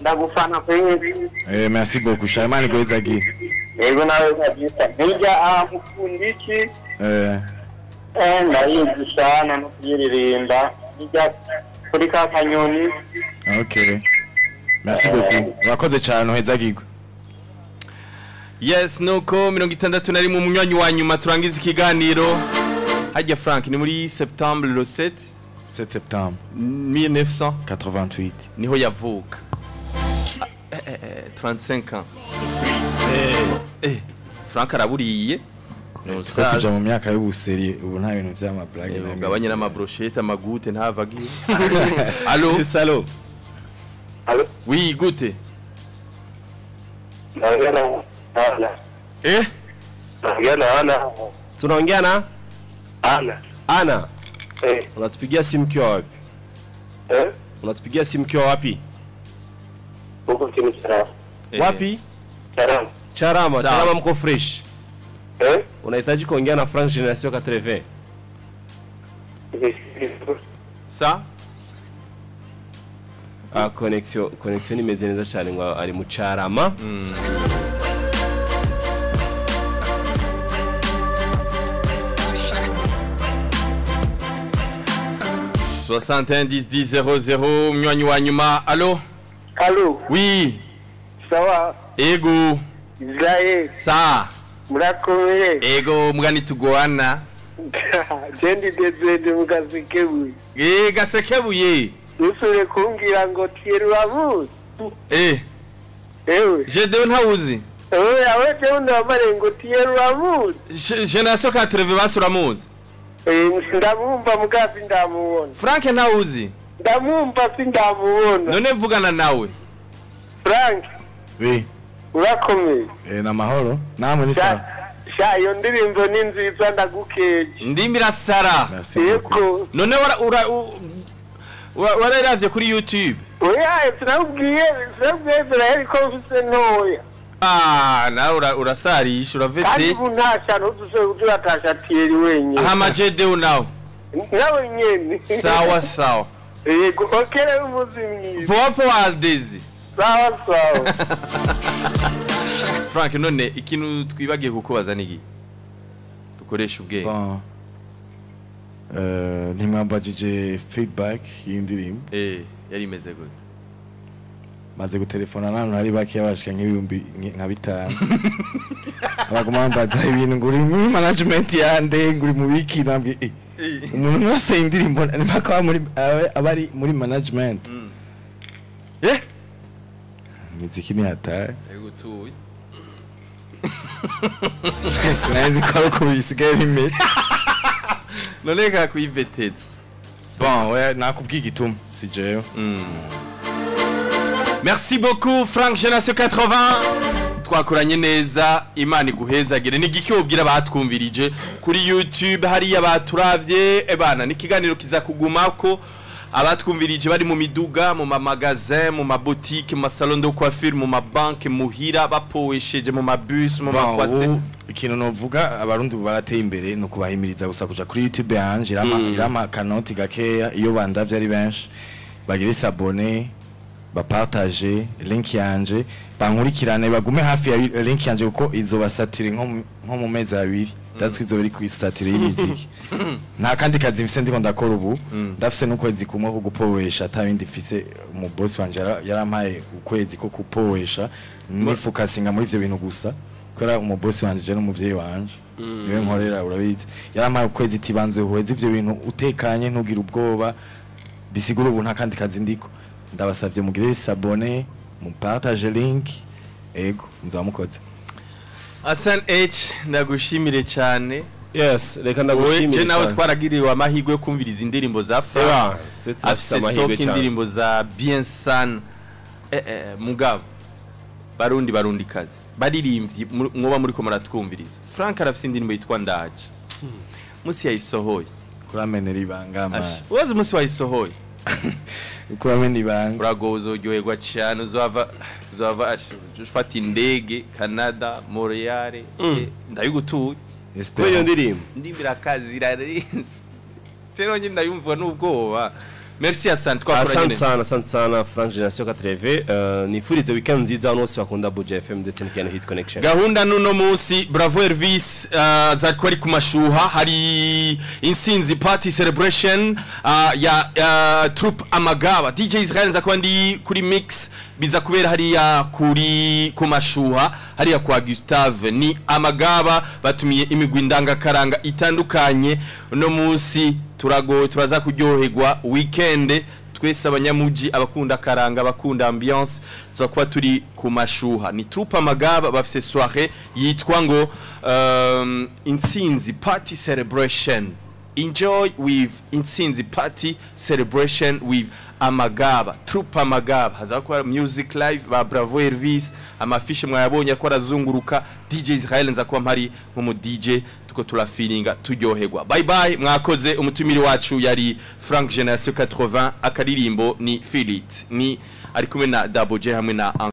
Ndagufana kwenye. Eh, merci beaucoup. Sharmani gweza gi. Yego nawe kabisa. Nija amufundiki. Eh, Eh, ndayizi sana no kuyiririmba. Nija kuri ka kanyoni. okay. Merci beaucoup. Urakoze cyane uheza gigwe. yes nuko mirongo itandatu na rimwe umunywanyi wa nyuma turangiza ikiganiro hajya frank ni muri septembre le 7 7 septembre 1988 88 niho yavuka Ah, eh, eh, eh, 35 ans. Eh frank araburiye Tuko tuja mu myaka y'ubuseri ubu nta bintu vy'amablage na bimwe. ugabanye n'amabrochette amagute ntavagiye allo? Salo alo oui gute naongea na Ana. eh. Naongea na Ana. tunaongea na Ana. ana Eh, unatupigia simu kiwa wapi eh, unatupigia simu kiwa wapi huko nchini Charama. Eh, wapi Charama. charama Sawa. charama mko fresh Eh? unahitaji kuongea na frank generation 80 sa ah connection connection imeze neza cyane ngo ari mu charama 61 10 10 00 mnywanyi wa nyuma allo Alo, oui. Sawa, ego. Israel, sa. Murakomeye. ego mugani tugoana. Jendi Dezede mugasekebuye. eh gasekebuye Nusure kumbwira ngo Wamuzi. eh Ewe, jedewe ntawuzi ewe yawe jewe ndabare ngo. Je- generation 80 basuramuzi Eh, ndamwumva mugazi ndamubona. frank ntawuzi Ndamwumva sindamubona. none vugana nawe Frank, Oui, urakomeye. eh, na mahoro namwe ni sawa sha iyo ndirimbo ni nziza ndagukeje. ndimira sara. Yego. none wara wararavye kuri youtube Oya, sinabwiye, sinabwiye Israel ko mfise ntoya. ah nawe ura- urasarisha kandi uravete ubu ntasha ntudushoboye turatasha tiyeri wenyine hama jedewe nawe nawe nyene sawa sawa yego okere umuzi mwiza popo waldezi sawa sawa frank none ikintu twibagiye kukubaza ni iki dukoresha ubwenge Bon. Euh, ntimwambajije feedback y'indirimbo. Eh yari imeze gute? Maze gutelefona n'ahantu hari bakeya bashika nk'ibihumbi nki- nka bitanu. Baguma bambaza ibintu ngo uri muri management yande ngo uri mu biki nabwe eh, umuntu wese indirimbo mpaka aba ari muri management. Eh? Imiziki ni hatari. Sinzi ko ari uko bisigaye bimeze. None ka kuyivetetse bon nakubwiye igituma si jewe. Merci beaucoup frank generation 80 twakoranye neza imana iguhezagire. Ni igiki wobwira batwumvirije kuri youtube hariya baturavye. Ebana ni ikiganiro kiza kugumako. Abatwumvirije bari mu miduga mu mamagazin mu mabotike mu masalon de coiffure mu mabanke muhira bapowesheje mu mabus mu makwasite ikintu novuga abarundi barateye imbere ni ukubahimiriza gusa kuja kuri youtube yanje irama, irama kanoti gakeya iyo bandavye ari benshi bagire sabone bapartage link yanje bankurikirane bagume hafi ya link yanje kuko izobasatire nko mu- nko mu mezi abiri. Ndazi izoba iri kwisatire y'imiziki. Nta kandi kazi mfise ndiko ndakora ubu. Ndafise n'ukwezi kumwe ko gupowesha ata bindi mfise. Mu boss wanje yara- yarampaye ukwezi ko kupowesha nifokasinga muri ivyo bintu gusa. Kubera umubosi wanje je n'umuvyeyi wanje. Niwe nkorera urabizi. Yarampaye ukwezi iti banze uheze ivyo bintu utekanye ntugire ubwoba. Bisigura ubu nta kandi kazi ndiko. Ndabasavye mugire sabone mupartage link. Ego nzaba mukoze Hassan H ndagushimire cyane. Yes reka ndagushimire je nawe cyane. twaragiriwe amahirwe yo kumviriza indirimbo za amahirwe stock cyane. indirimbo za bien san. Eh, eh, mugabo barundi barundi kazi baririmbyi mwoba muriko muratwumviriza. Frank arafise indirimbo yitwa ndaje. Musi yayisohoye. Kuramenera ibanga Ash, ama uwazi musi wayisohoye? kuramena ibanga urago uzoryoherwa cyane uzava uzava ufata indege Canada Montreal eh, ndabigutuye. Kuri iyo ndirimbo. Ndimbira akazi irarenze. Rero nyine ndayumva n'ubwoba merci Hassan. Twakoranye asante neza sana asante sana frank generation 80 uh, nifurize weekend nziza abantu bose bakunda buja fm ndetse n'ikiganiro hit connection. Gahunda n'uno munsi bravo elvis uh, zari ko ari ku mashuha hari insinzi party celebration uh, ya uh, troupe amagaba dj israel nza kuba ndi kuri mix biza kubera hariya kuri ku mashuha hariya kwa Gustave. Ni amagaba batumiye imigwi ndangakaranga itandukanye. Uno munsi turago turaza kuryoherwa weekend. Twese abanyamuji abakunda karanga abakunda ambiance tuzakuba turi ku mashuha. Ni troupe amagaba bafise soirée yitwa ngo um, intsinzi party celebration. Enjoy with intsinzi party celebration with amagaba troupe amagaba. Haza kuba music live ba bravo Elvis amafishe mwayabonye ko arazunguruka DJ Israel nza kuba mpari nko DJ tuko turafilinga turyoherwa. Bye bye mwakoze umutumiri wacu yari Frank Generation 80 akaririmbo ni Philip ni ari kumwe na Double J hamwe na